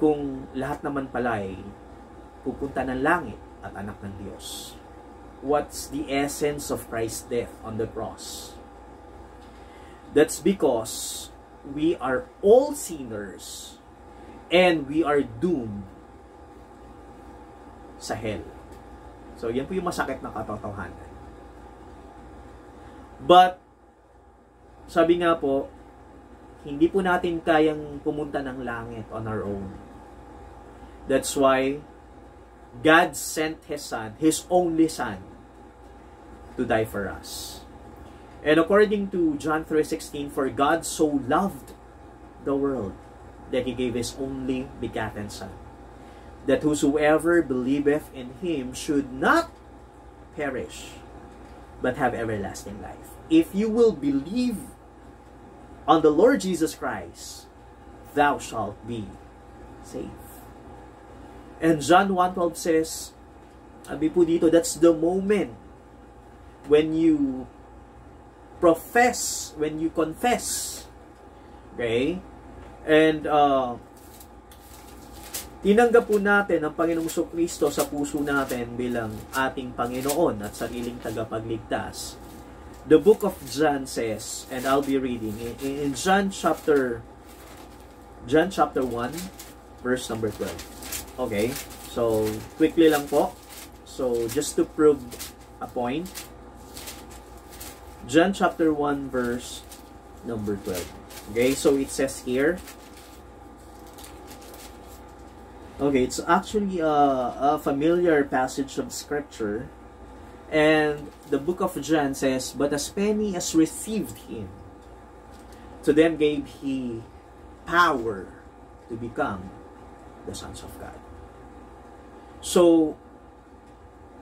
kung lahat naman pala ay pupunta ng langit at anak ng Diyos? What's the essence of Christ's death on the cross? That's because we are all sinners and we are doomed sa hell. So, yan po yung masakit na katotohanan. But, sabi nga po, hindi po natin kayang pumunta ng langit on our own. That's why God sent His Son, His only Son, to die for us. And according to John 3.16, For God so loved the world that He gave His only begotten Son, that whosoever believeth in Him should not perish, but have everlasting life. If you will believe on the Lord Jesus Christ, thou shalt be saved. And John 1.12 says, sabi po dito, that's the moment when you profess, when you confess. Okay? And, uh, tinanggap po natin ang Panginoong Kristo sa puso natin bilang ating Panginoon at sariling tagapagligtas. The book of John says, and I'll be reading, in, John chapter, John chapter 1, verse number 12. Okay? So, quickly lang po. So, just to prove a point, John chapter 1, verse number 12. Okay? So, it says here, Okay, it's actually a, a familiar passage of scripture. And the book of John says, But as many as received him, to them gave he power to become the sons of God. So,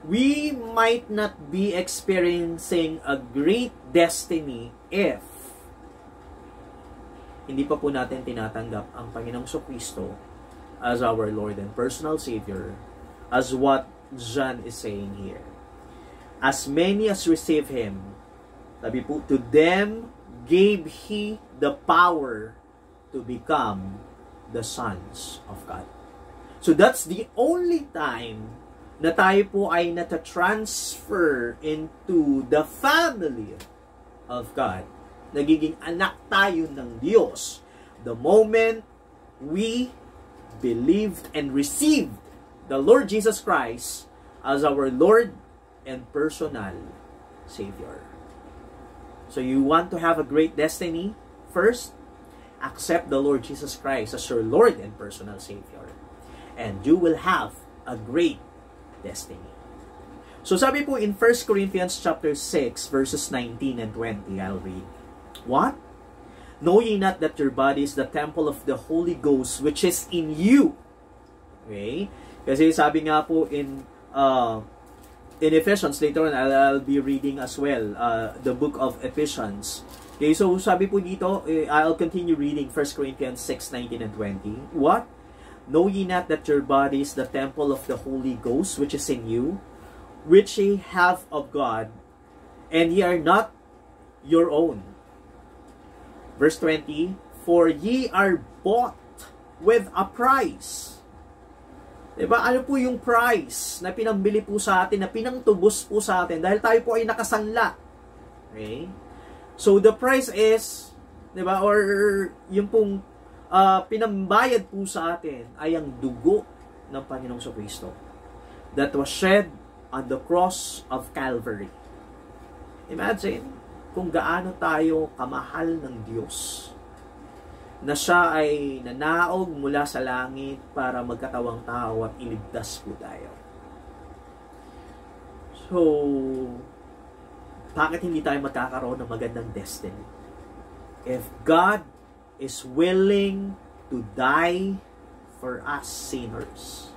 we might not be experiencing a great destiny if hindi pa po natin tinatanggap ang Panginoong Kristo as our Lord and personal Savior as what John is saying here. As many as receive Him, sabi po, to them gave He the power to become the sons of God. So that's the only time na tayo po ay nata-transfer into the family of God. Nagiging anak tayo ng Diyos. The moment we believed and received the Lord Jesus Christ as our Lord and personal Savior. So you want to have a great destiny? First, accept the Lord Jesus Christ as your Lord and personal Savior. And you will have a great destiny. So sabi po in 1 Corinthians chapter 6 verses 19 and 20, I'll read. What? Know ye not that your body is the temple of the Holy Ghost which is in you? Okay? Kasi sabi nga po in uh, in Ephesians, later on I'll, I'll be reading as well uh, the book of Ephesians. Okay, so sabi po dito, eh, I'll continue reading 1 Corinthians 6, 19 and 20. What? Know ye not that your body is the temple of the Holy Ghost which is in you, which ye have of God, and ye are not your own. Verse 20, For ye are bought with a price. Diba? Ano po yung price na pinambili po sa atin, na pinangtubos po sa atin dahil tayo po ay nakasanla. Okay? So, the price is, diba, or yung pong uh, pinambayad po sa atin ay ang dugo ng Panginoong Kristo that was shed on the cross of Calvary. Imagine kung gaano tayo kamahal ng Diyos na siya ay nanaog mula sa langit para magkatawang tao at iligtas po tayo. So, bakit hindi tayo magkakaroon ng magandang destiny? If God is willing to die for us sinners.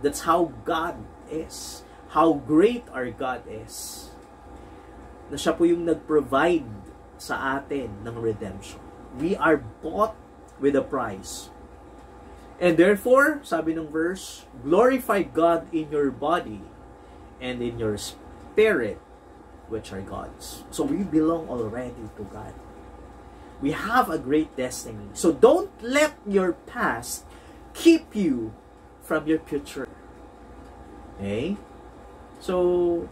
That's how God is. How great our God is. Na siya po yung nag-provide sa atin ng redemption. We are bought with a price. And therefore, sabi ng verse, glorify God in your body and in your spirit, which are God's. So we belong already to God. We have a great destiny. So don't let your past keep you from your future. Okay? So,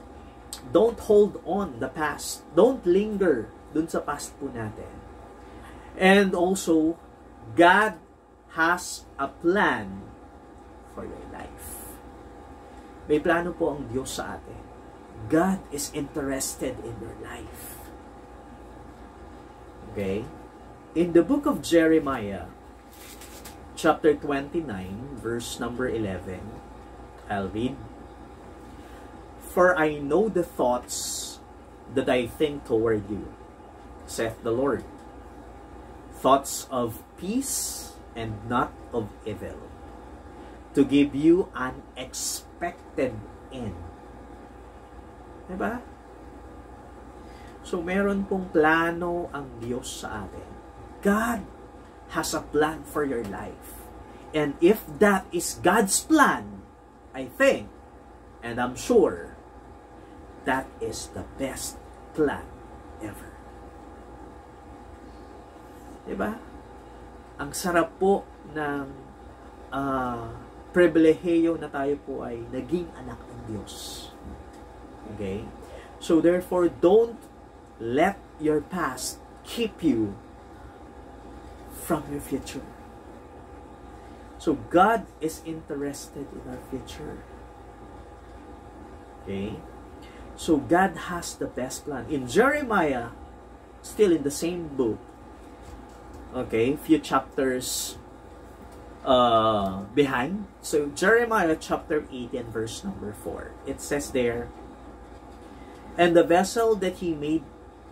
don't hold on the past. Don't linger dun sa past po natin. And also, God has a plan for your life. May plano po ang Diyos sa atin. God is interested in your life. Okay? In the book of Jeremiah, chapter 29, verse number 11, I'll read. For I know the thoughts that I think toward you, saith the Lord. Thoughts of peace and not of evil, to give you an expected end. Diba? So, meron pong plano ang Diyos sa atin. God has a plan for your life. And if that is God's plan, I think, and I'm sure, that is the best plan ever. Diba? Ang sarap po ng uh, pribilehiyo na tayo po ay naging anak ng Diyos. Okay? So therefore, don't let your past keep you from your future. So God is interested in our future. Okay? So God has the best plan. In Jeremiah, still in the same book, okay, few chapters uh, behind. So Jeremiah chapter 8 and verse number 4. It says there, And the vessel that he made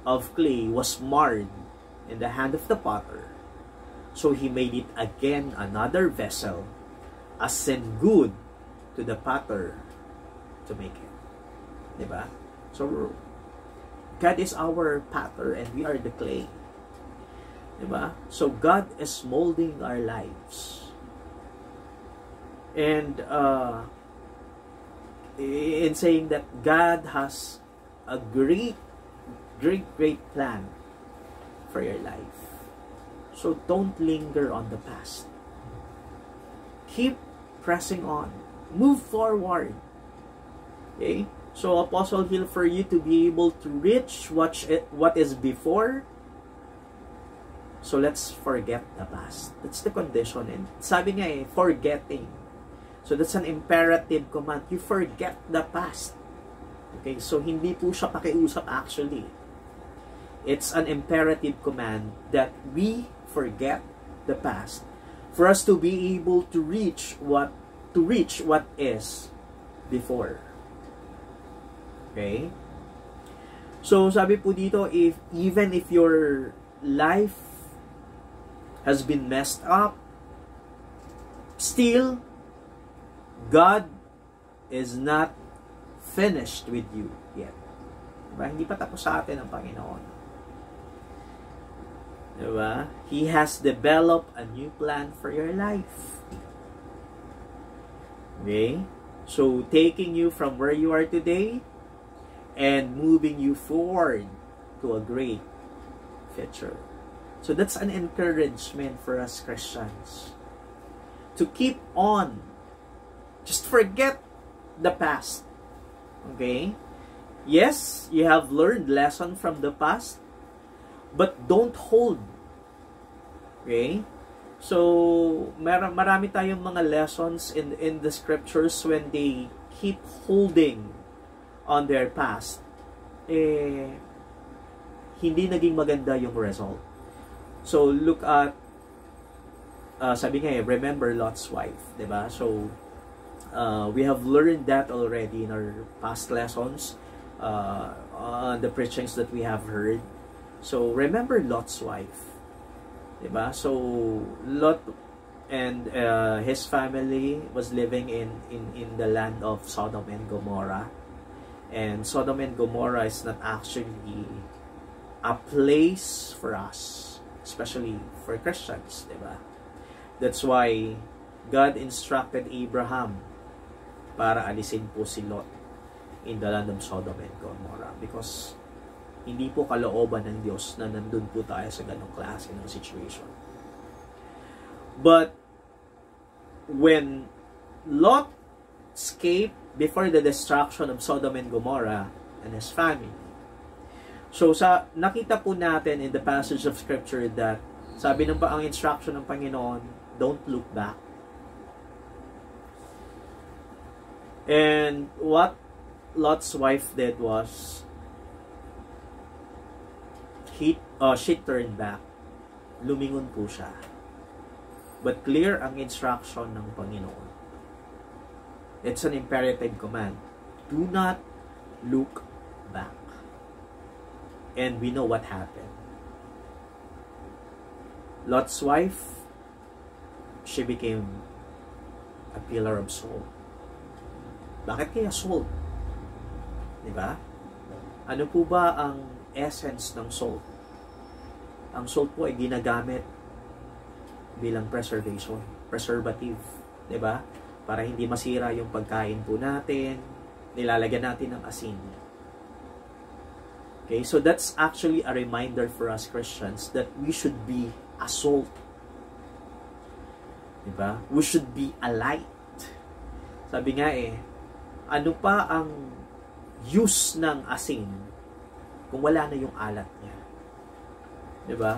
of clay was marred in the hand of the potter. So he made it again another vessel, as sent good to the potter to make it. Diba? So, God is our potter and we are the clay. Diba? So, God is molding our lives. And, uh, in saying that God has a great, great, great plan for your life. So don't linger on the past. Keep pressing on. Move forward. Okay? So Apostle Hill, for you to be able to reach what, what is before, so let's forget the past. That's the condition. And sabi nga eh, forgetting. So that's an imperative command. You forget the past. Okay, so hindi po siya pakiusap actually. It's an imperative command that we forget the past for us to be able to reach what to reach what is before. Okay? So sabi po dito if even if your life has been messed up still God is not finished with you yet. Diba? hindi pa tapos sa atin ang Panginoon Diba? He has developed a new plan for your life. Okay? So, taking you from where you are today and moving you forward to a great future. So, that's an encouragement for us Christians. To keep on. Just forget the past. Okay? Yes, you have learned lesson from the past, but don't hold. Okay? So, mar marami tayong mga lessons in in the scriptures when they keep holding on their past. Eh, hindi naging maganda yung result. So, look at uh, sabi nga eh, remember Lot's wife, ba? So, uh, we have learned that already in our past lessons uh, on the preachings that we have heard. So, remember Lot's wife. Diba? So, Lot and uh, his family was living in, in, in the land of Sodom and Gomorrah. And Sodom and Gomorrah is not actually a place for us, especially for Christians, diba? That's why God instructed Abraham para alisin po si Lot in the land of Sodom and Gomorrah because hindi po kalooban ng Diyos na nandun po tayo sa ganong klase ng situation. But, when Lot escaped before the destruction of Sodom and Gomorrah and his family, so sa nakita po natin in the passage of scripture that sabi ng ang instruction ng Panginoon, don't look back. And what Lot's wife did was he, uh, she turned back. Lumingon po siya. But clear ang instruction ng Panginoon. It's an imperative command. Do not look back. And we know what happened. Lot's wife, she became a pillar of salt. Bakit kaya salt? Di ba? Ano po ba ang essence ng salt? ang salt po ay ginagamit bilang preservation, preservative, 'di ba? Para hindi masira yung pagkain po natin, nilalagyan natin ng asin. Okay, so that's actually a reminder for us Christians that we should be a salt. 'Di ba? We should be a light. Sabi nga eh, ano pa ang use ng asin kung wala na yung alat niya? Diba?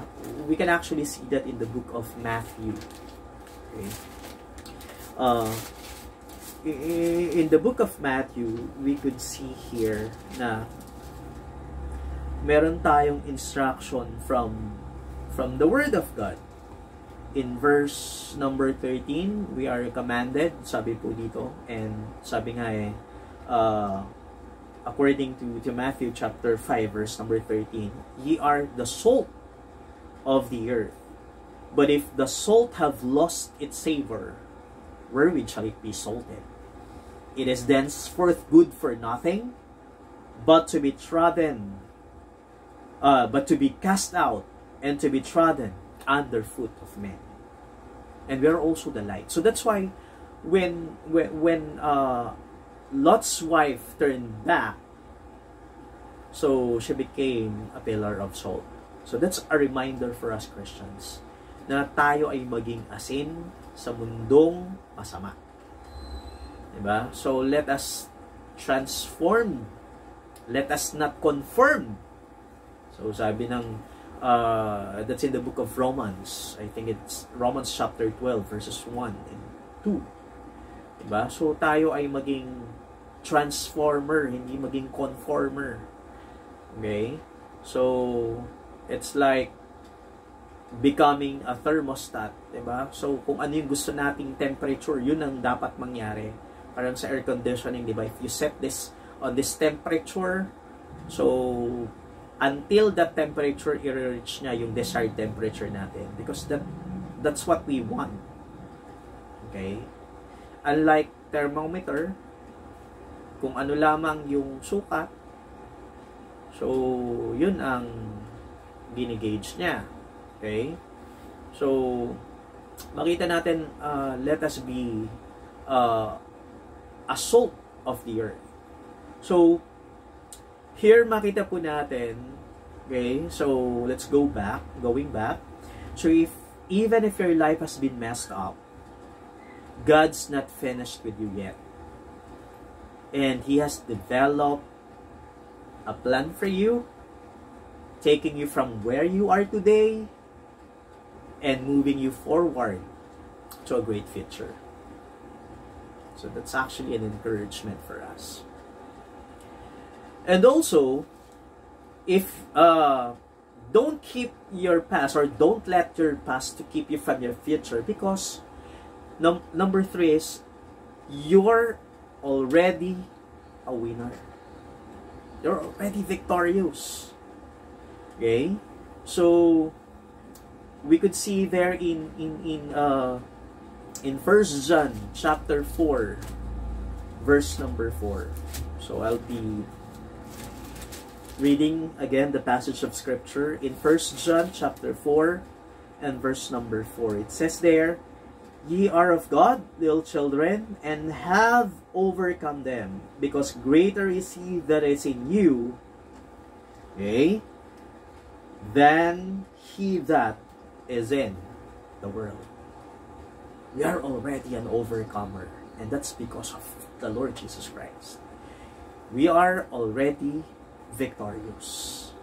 We can actually see that in the book of Matthew. Okay. Uh, in the book of Matthew, we could see here na meron tayong instruction from from the Word of God in verse number 13, we are commanded, sabi po dito, and sabi nga eh, uh, according to, to Matthew chapter 5, verse number 13, ye are the salt of the earth. But if the salt have lost its savor, wherewith shall it be salted? It is thenceforth good for nothing, but to be trodden, uh, but to be cast out, and to be trodden underfoot of men. And we are also the light. So that's why when when, when uh, Lot's wife turned back, so she became a pillar of salt. So that's a reminder for us Christians na tayo ay maging asin sa mundong masama. Diba? So let us transform. Let us not conform. So sabi ng uh, that's in the book of Romans. I think it's Romans chapter 12 verses 1 and 2. Diba? So tayo ay maging transformer, hindi maging conformer. Okay? So it's like becoming a thermostat, 'di ba? So kung ano yung gusto nating temperature, yun ang dapat mangyari. Parang sa air conditioning, 'di ba? If you set this on this temperature, so until that temperature i-reach niya yung desired temperature natin because that that's what we want. Okay? Unlike thermometer, kung ano lamang yung sukat, so yun ang ginigauge niya. Okay? So, makita natin, uh, let us be uh, a salt of the earth. So, here makita po natin, okay, so let's go back, going back. So, if even if your life has been messed up, God's not finished with you yet. And He has developed a plan for you, taking you from where you are today and moving you forward to a great future. So that's actually an encouragement for us. And also, if uh, don't keep your past or don't let your past to keep you from your future because num- number three is you're already a winner. You're already victorious. Okay? So we could see there in in in uh in First John chapter 4 verse number 4. So I'll be reading again the passage of scripture in First John chapter 4 and verse number 4. It says there, Ye are of God, little children, and have overcome them, because greater is he that is in you, okay, than he that is in the world. We are already an overcomer, and that's because of the Lord Jesus Christ. We are already victorious.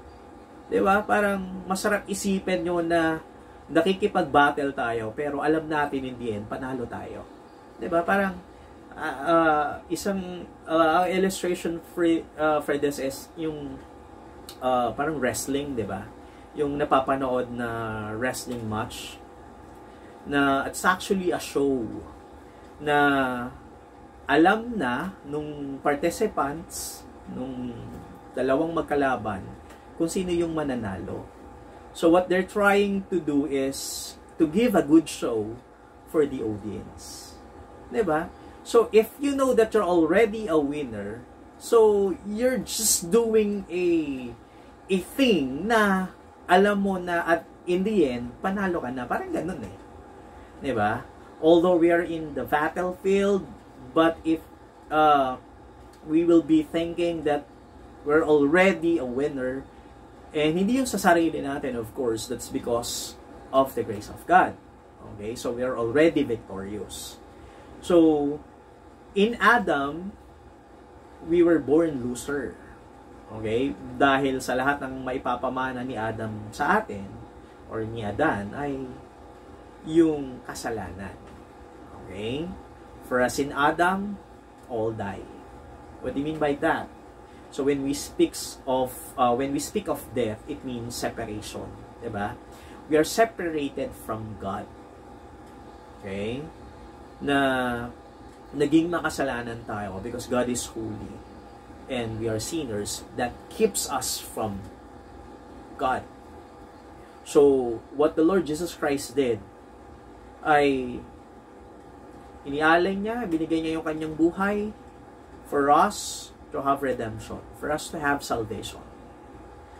Di ba? Parang masarap isipin nyo na nakikipag-battle tayo, pero alam natin in the end, panalo tayo. Ba? Parang uh, uh, isang uh, illustration for, uh, for this is yung uh, parang wrestling, ba? Yung napapanood na wrestling match na it's actually a show na alam na nung participants nung dalawang magkalaban kung sino yung mananalo. So what they're trying to do is to give a good show for the audience. 'Di ba? So if you know that you're already a winner, so you're just doing a a thing na alam mo na at in the end panalo ka na. Parang ganun eh. 'Di ba? Although we are in the battlefield, but if uh, we will be thinking that we're already a winner. And hindi yung sa sarili natin, of course, that's because of the grace of God. Okay? So, we are already victorious. So, in Adam, we were born loser. Okay? Dahil sa lahat ng maipapamana ni Adam sa atin, or ni Adan, ay yung kasalanan. Okay? For us in Adam, all die. What do you mean by that? So when we speaks of uh, when we speak of death, it means separation, 'di ba? We are separated from God. Okay? Na naging makasalanan tayo because God is holy and we are sinners that keeps us from God. So, what the Lord Jesus Christ did ay inialay niya, binigay niya yung kanyang buhay for us to have redemption, for us to have salvation.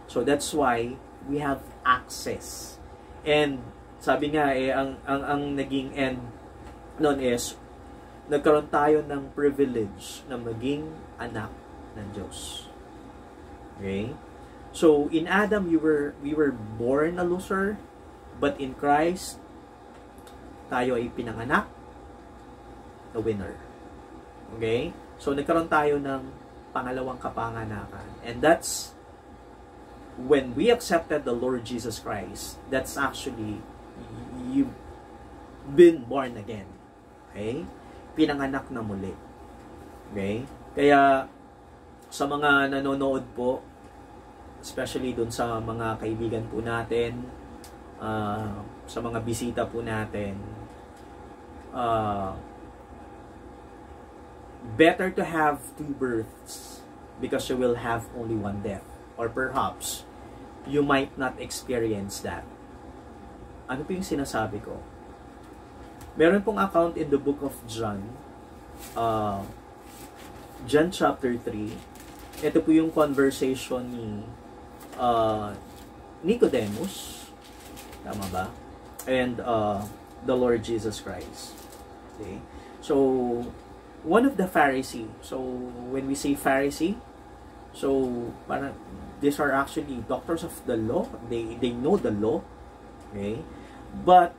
So that's why we have access. And sabi nga eh ang ang ang naging end noon is nagkaroon tayo ng privilege na maging anak ng Diyos. Okay? So in Adam you were we were born a loser, but in Christ tayo ay pinanganak a winner. Okay? So nagkaroon tayo ng pangalawang kapanganakan. And that's when we accepted the Lord Jesus Christ, that's actually you've been born again. Okay? Pinanganak na muli. Okay? Kaya sa mga nanonood po, especially dun sa mga kaibigan po natin, uh, sa mga bisita po natin, uh, better to have two births because you will have only one death. Or perhaps, you might not experience that. Ano po yung sinasabi ko? Meron pong account in the book of John, uh, John chapter 3. Ito po yung conversation ni uh, Nicodemus, tama ba? And uh, the Lord Jesus Christ. Okay? So, one of the Pharisee. So when we say Pharisee, so parang these are actually doctors of the law. They they know the law. Okay? But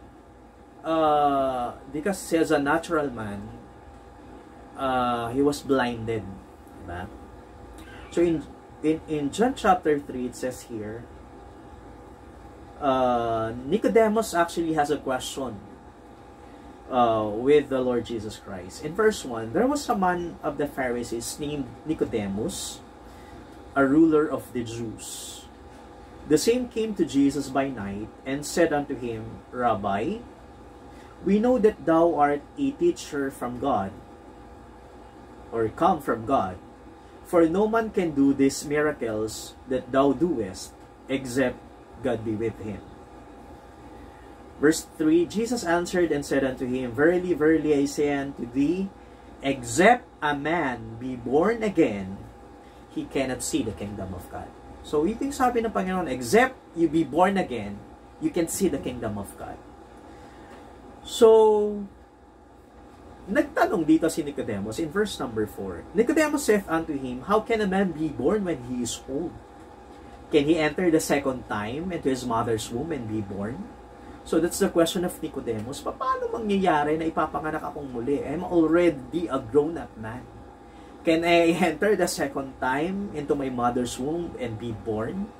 uh, because he's a natural man, uh, he was blinded. So in in in John chapter 3 it says here uh, Nicodemus actually has a question uh, with the Lord Jesus Christ. In verse 1, there was a man of the Pharisees named Nicodemus, a ruler of the Jews. The same came to Jesus by night and said unto him, Rabbi, we know that thou art a teacher from God, or come from God, for no man can do these miracles that thou doest, except God be with him. Verse 3, Jesus answered and said unto him, Verily, verily, I say unto thee, except a man be born again, he cannot see the kingdom of God. So, ito yung sabi ng Panginoon, except you be born again, you can see the kingdom of God. So, nagtanong dito si Nicodemus in verse number 4. Nicodemus saith unto him, How can a man be born when he is old? Can he enter the second time into his mother's womb and be born? So that's the question of Nicodemus. Paano mangyayari na ipapanganak akong muli? I'm already a grown-up man. Can I enter the second time into my mother's womb and be born?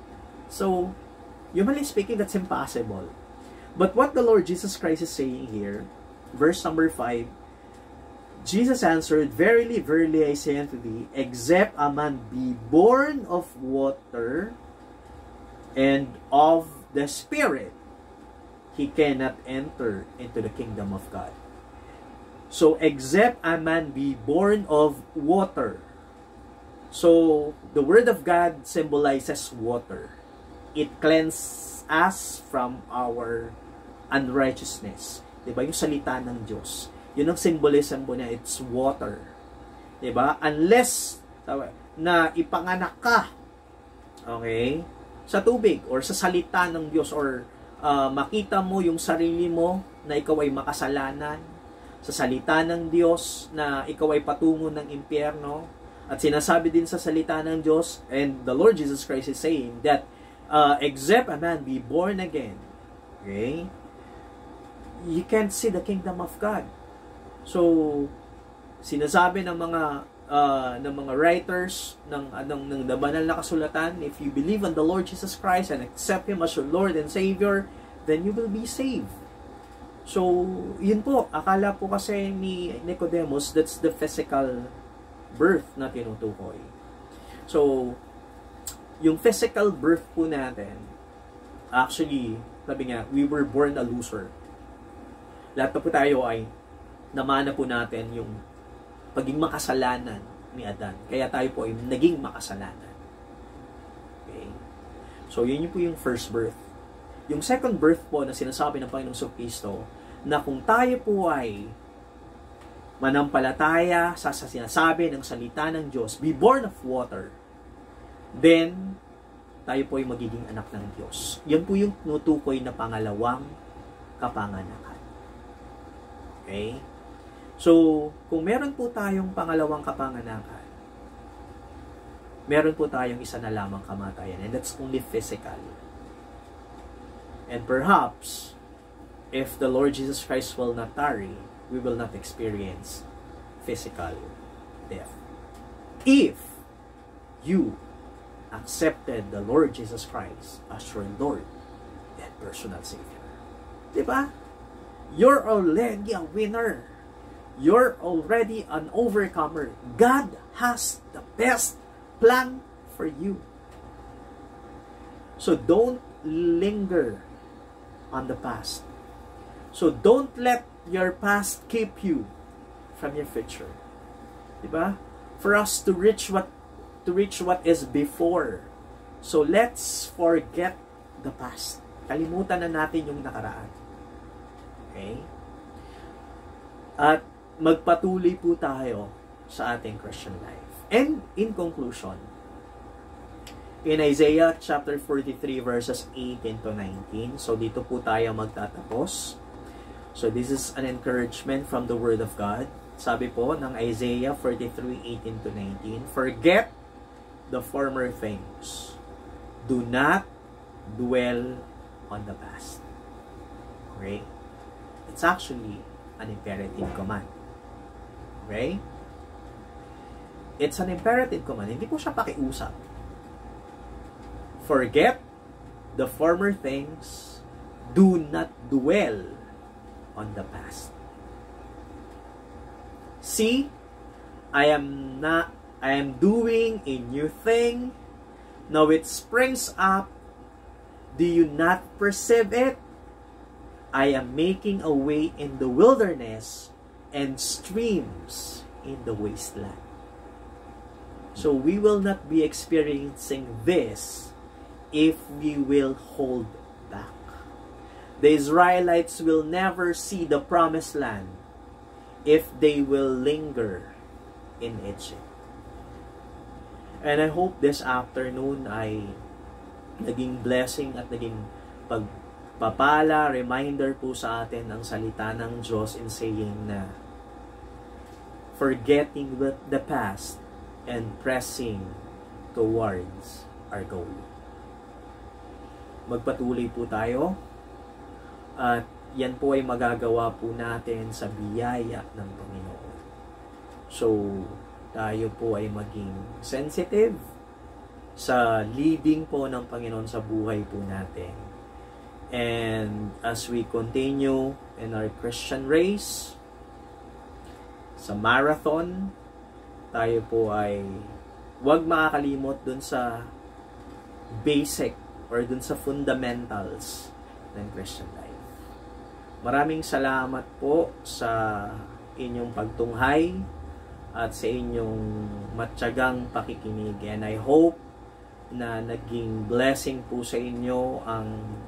So, humanly speaking, that's impossible. But what the Lord Jesus Christ is saying here, verse number 5, Jesus answered, Verily, verily, I say unto thee, except a man be born of water and of the Spirit, he cannot enter into the kingdom of God. So, except a man be born of water. So, the Word of God symbolizes water. It cleanses us from our unrighteousness. Diba? Yung salita ng Diyos. Yun ang symbolism po niya. It's water. Diba? Unless na ipanganak ka, okay, sa tubig or sa salita ng Diyos or uh, makita mo yung sarili mo na ikaw ay makasalanan sa salita ng Diyos na ikaw ay patungo ng impyerno. At sinasabi din sa salita ng Diyos and the Lord Jesus Christ is saying that uh, except a man be born again okay you can't see the kingdom of God. So sinasabi ng mga uh, ng mga writers ng anong ng the banal na kasulatan. If you believe on the Lord Jesus Christ and accept him as your Lord and Savior then you will be saved. So yun po. Akala po kasi ni Nicodemus that's the physical birth na tinutukoy. So yung physical birth po natin actually sabi nga we were born a loser. Lahat po tayo ay namana po natin yung pagiging makasalanan ni Adan. Kaya tayo po ay naging makasalanan. Okay? So, yun yung po yung first birth. Yung second birth po na sinasabi ng Panginoong Kristo, na kung tayo po ay manampalataya sa, sa sinasabi ng salita ng Diyos, be born of water, then tayo po ay magiging anak ng Diyos. Yan po yung nutukoy na pangalawang kapanganakan. Okay? So, kung meron po tayong pangalawang kapanganakan, meron po tayong isa na lamang kamatayan, and that's only physical. And perhaps, if the Lord Jesus Christ will not tarry, we will not experience physical death. If you accepted the Lord Jesus Christ as your Lord and personal Savior. Diba? You're already a winner. You're already an overcomer. God has the best plan for you. So don't linger on the past. So don't let your past keep you from your future. Diba? For us to reach what to reach what is before. So let's forget the past. Kalimutan na natin yung nakaraan. Okay? At magpatuloy po tayo sa ating Christian life. And in conclusion, in Isaiah chapter 43 verses 18 to 19, so dito po tayo magtatapos. So this is an encouragement from the Word of God. Sabi po ng Isaiah 43, 18 to 19, Forget the former things. Do not dwell on the past. Okay? It's actually an imperative command. Okay? It's an imperative command. Hindi po siya pakiusap. Forget the former things. Do not dwell on the past. See, I am not I am doing a new thing. Now it springs up. Do you not perceive it? I am making a way in the wilderness and streams in the wasteland. So we will not be experiencing this if we will hold back. The Israelites will never see the promised land if they will linger in Egypt. And I hope this afternoon ay naging blessing at naging pagpapala, reminder po sa atin ang salita ng Diyos in saying na forgetting the past and pressing towards our goal. Magpatuloy po tayo at yan po ay magagawa po natin sa biyaya ng Panginoon. So, tayo po ay maging sensitive sa leading po ng Panginoon sa buhay po natin. And as we continue in our Christian race, sa marathon, tayo po ay huwag makakalimot dun sa basic or dun sa fundamentals ng Christian life. Maraming salamat po sa inyong pagtunghay at sa inyong matyagang pakikinig. And I hope na naging blessing po sa inyo ang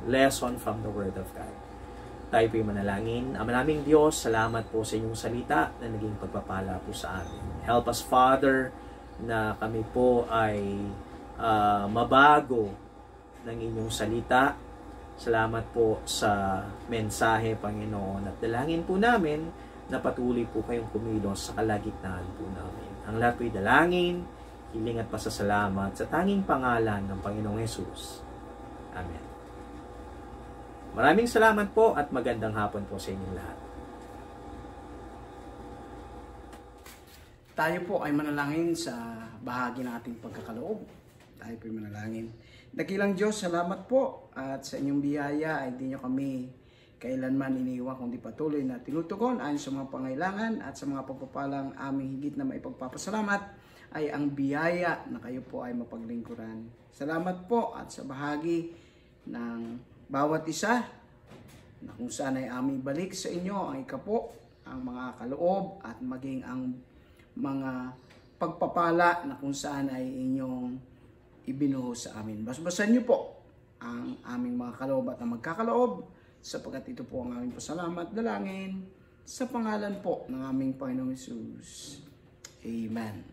lesson from the Word of God. Tayo po'y manalangin. Ama naming Diyos, salamat po sa inyong salita na naging pagpapala po sa amin. Help us, Father, na kami po ay uh, mabago ng inyong salita. Salamat po sa mensahe, Panginoon. At dalangin po namin na patuloy po kayong kumilos sa kalagitnaan po namin. Ang lahat po'y dalangin, hiling at pasasalamat sa tanging pangalan ng Panginoong Yesus. Amen. Maraming salamat po at magandang hapon po sa inyong lahat. Tayo po ay manalangin sa bahagi ng ating pagkakaloob. Tayo po ay manalangin. Dakilang Diyos, salamat po at sa inyong biyaya ay hindi nyo kami kailanman iniiwan kundi patuloy na tinutugon ayon sa mga pangailangan at sa mga pagpapalang aming higit na maipagpapasalamat ay ang biyaya na kayo po ay mapaglingkuran. Salamat po at sa bahagi ng bawat isa na kung saan ay aming balik sa inyo ang ikapo, ang mga kaloob at maging ang mga pagpapala na kung saan ay inyong ibinuhos sa amin. Basbasan niyo po ang aming mga kaloob at ang magkakaloob sapagkat ito po ang aming pasalamat dalangin sa pangalan po ng aming Panginoong Yesus. Amen.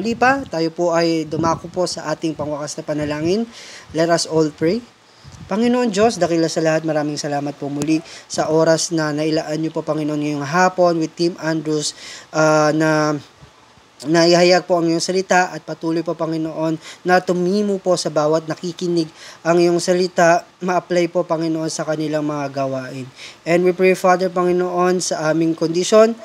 Muli pa, tayo po ay dumako po sa ating pangwakas na panalangin. Let us all pray. Panginoon Diyos, dakila sa lahat, maraming salamat po muli sa oras na nailaan niyo po Panginoon ngayong hapon with Team Andrews ah, na na ihayag po ang iyong salita at patuloy po Panginoon na tumimo po sa bawat nakikinig ang iyong salita ma-apply po Panginoon sa kanilang mga gawain. And we pray Father Panginoon sa aming kondisyon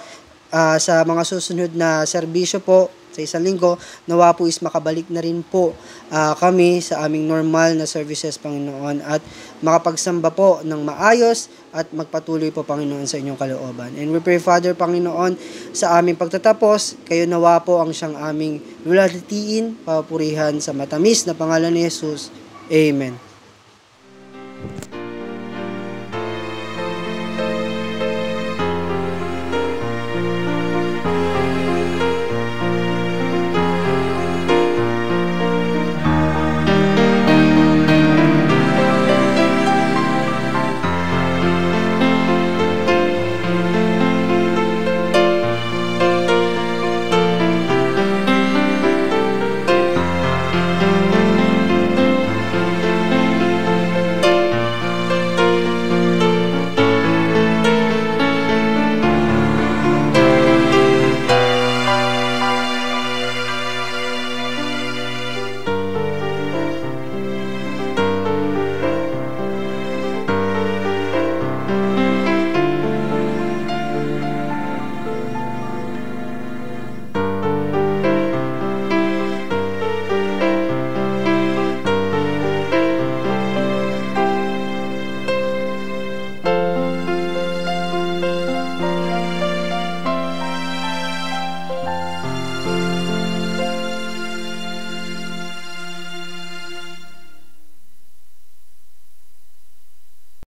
ah, sa mga susunod na serbisyo po sa isang linggo, nawa po is makabalik na rin po ah, kami sa aming normal na services, Panginoon, at makapagsamba po ng maayos at magpatuloy po, Panginoon, sa inyong kalooban. And we pray, Father, Panginoon, sa aming pagtatapos, kayo nawa po ang siyang aming lulatiin, papurihan sa matamis na pangalan ni Jesus. Amen.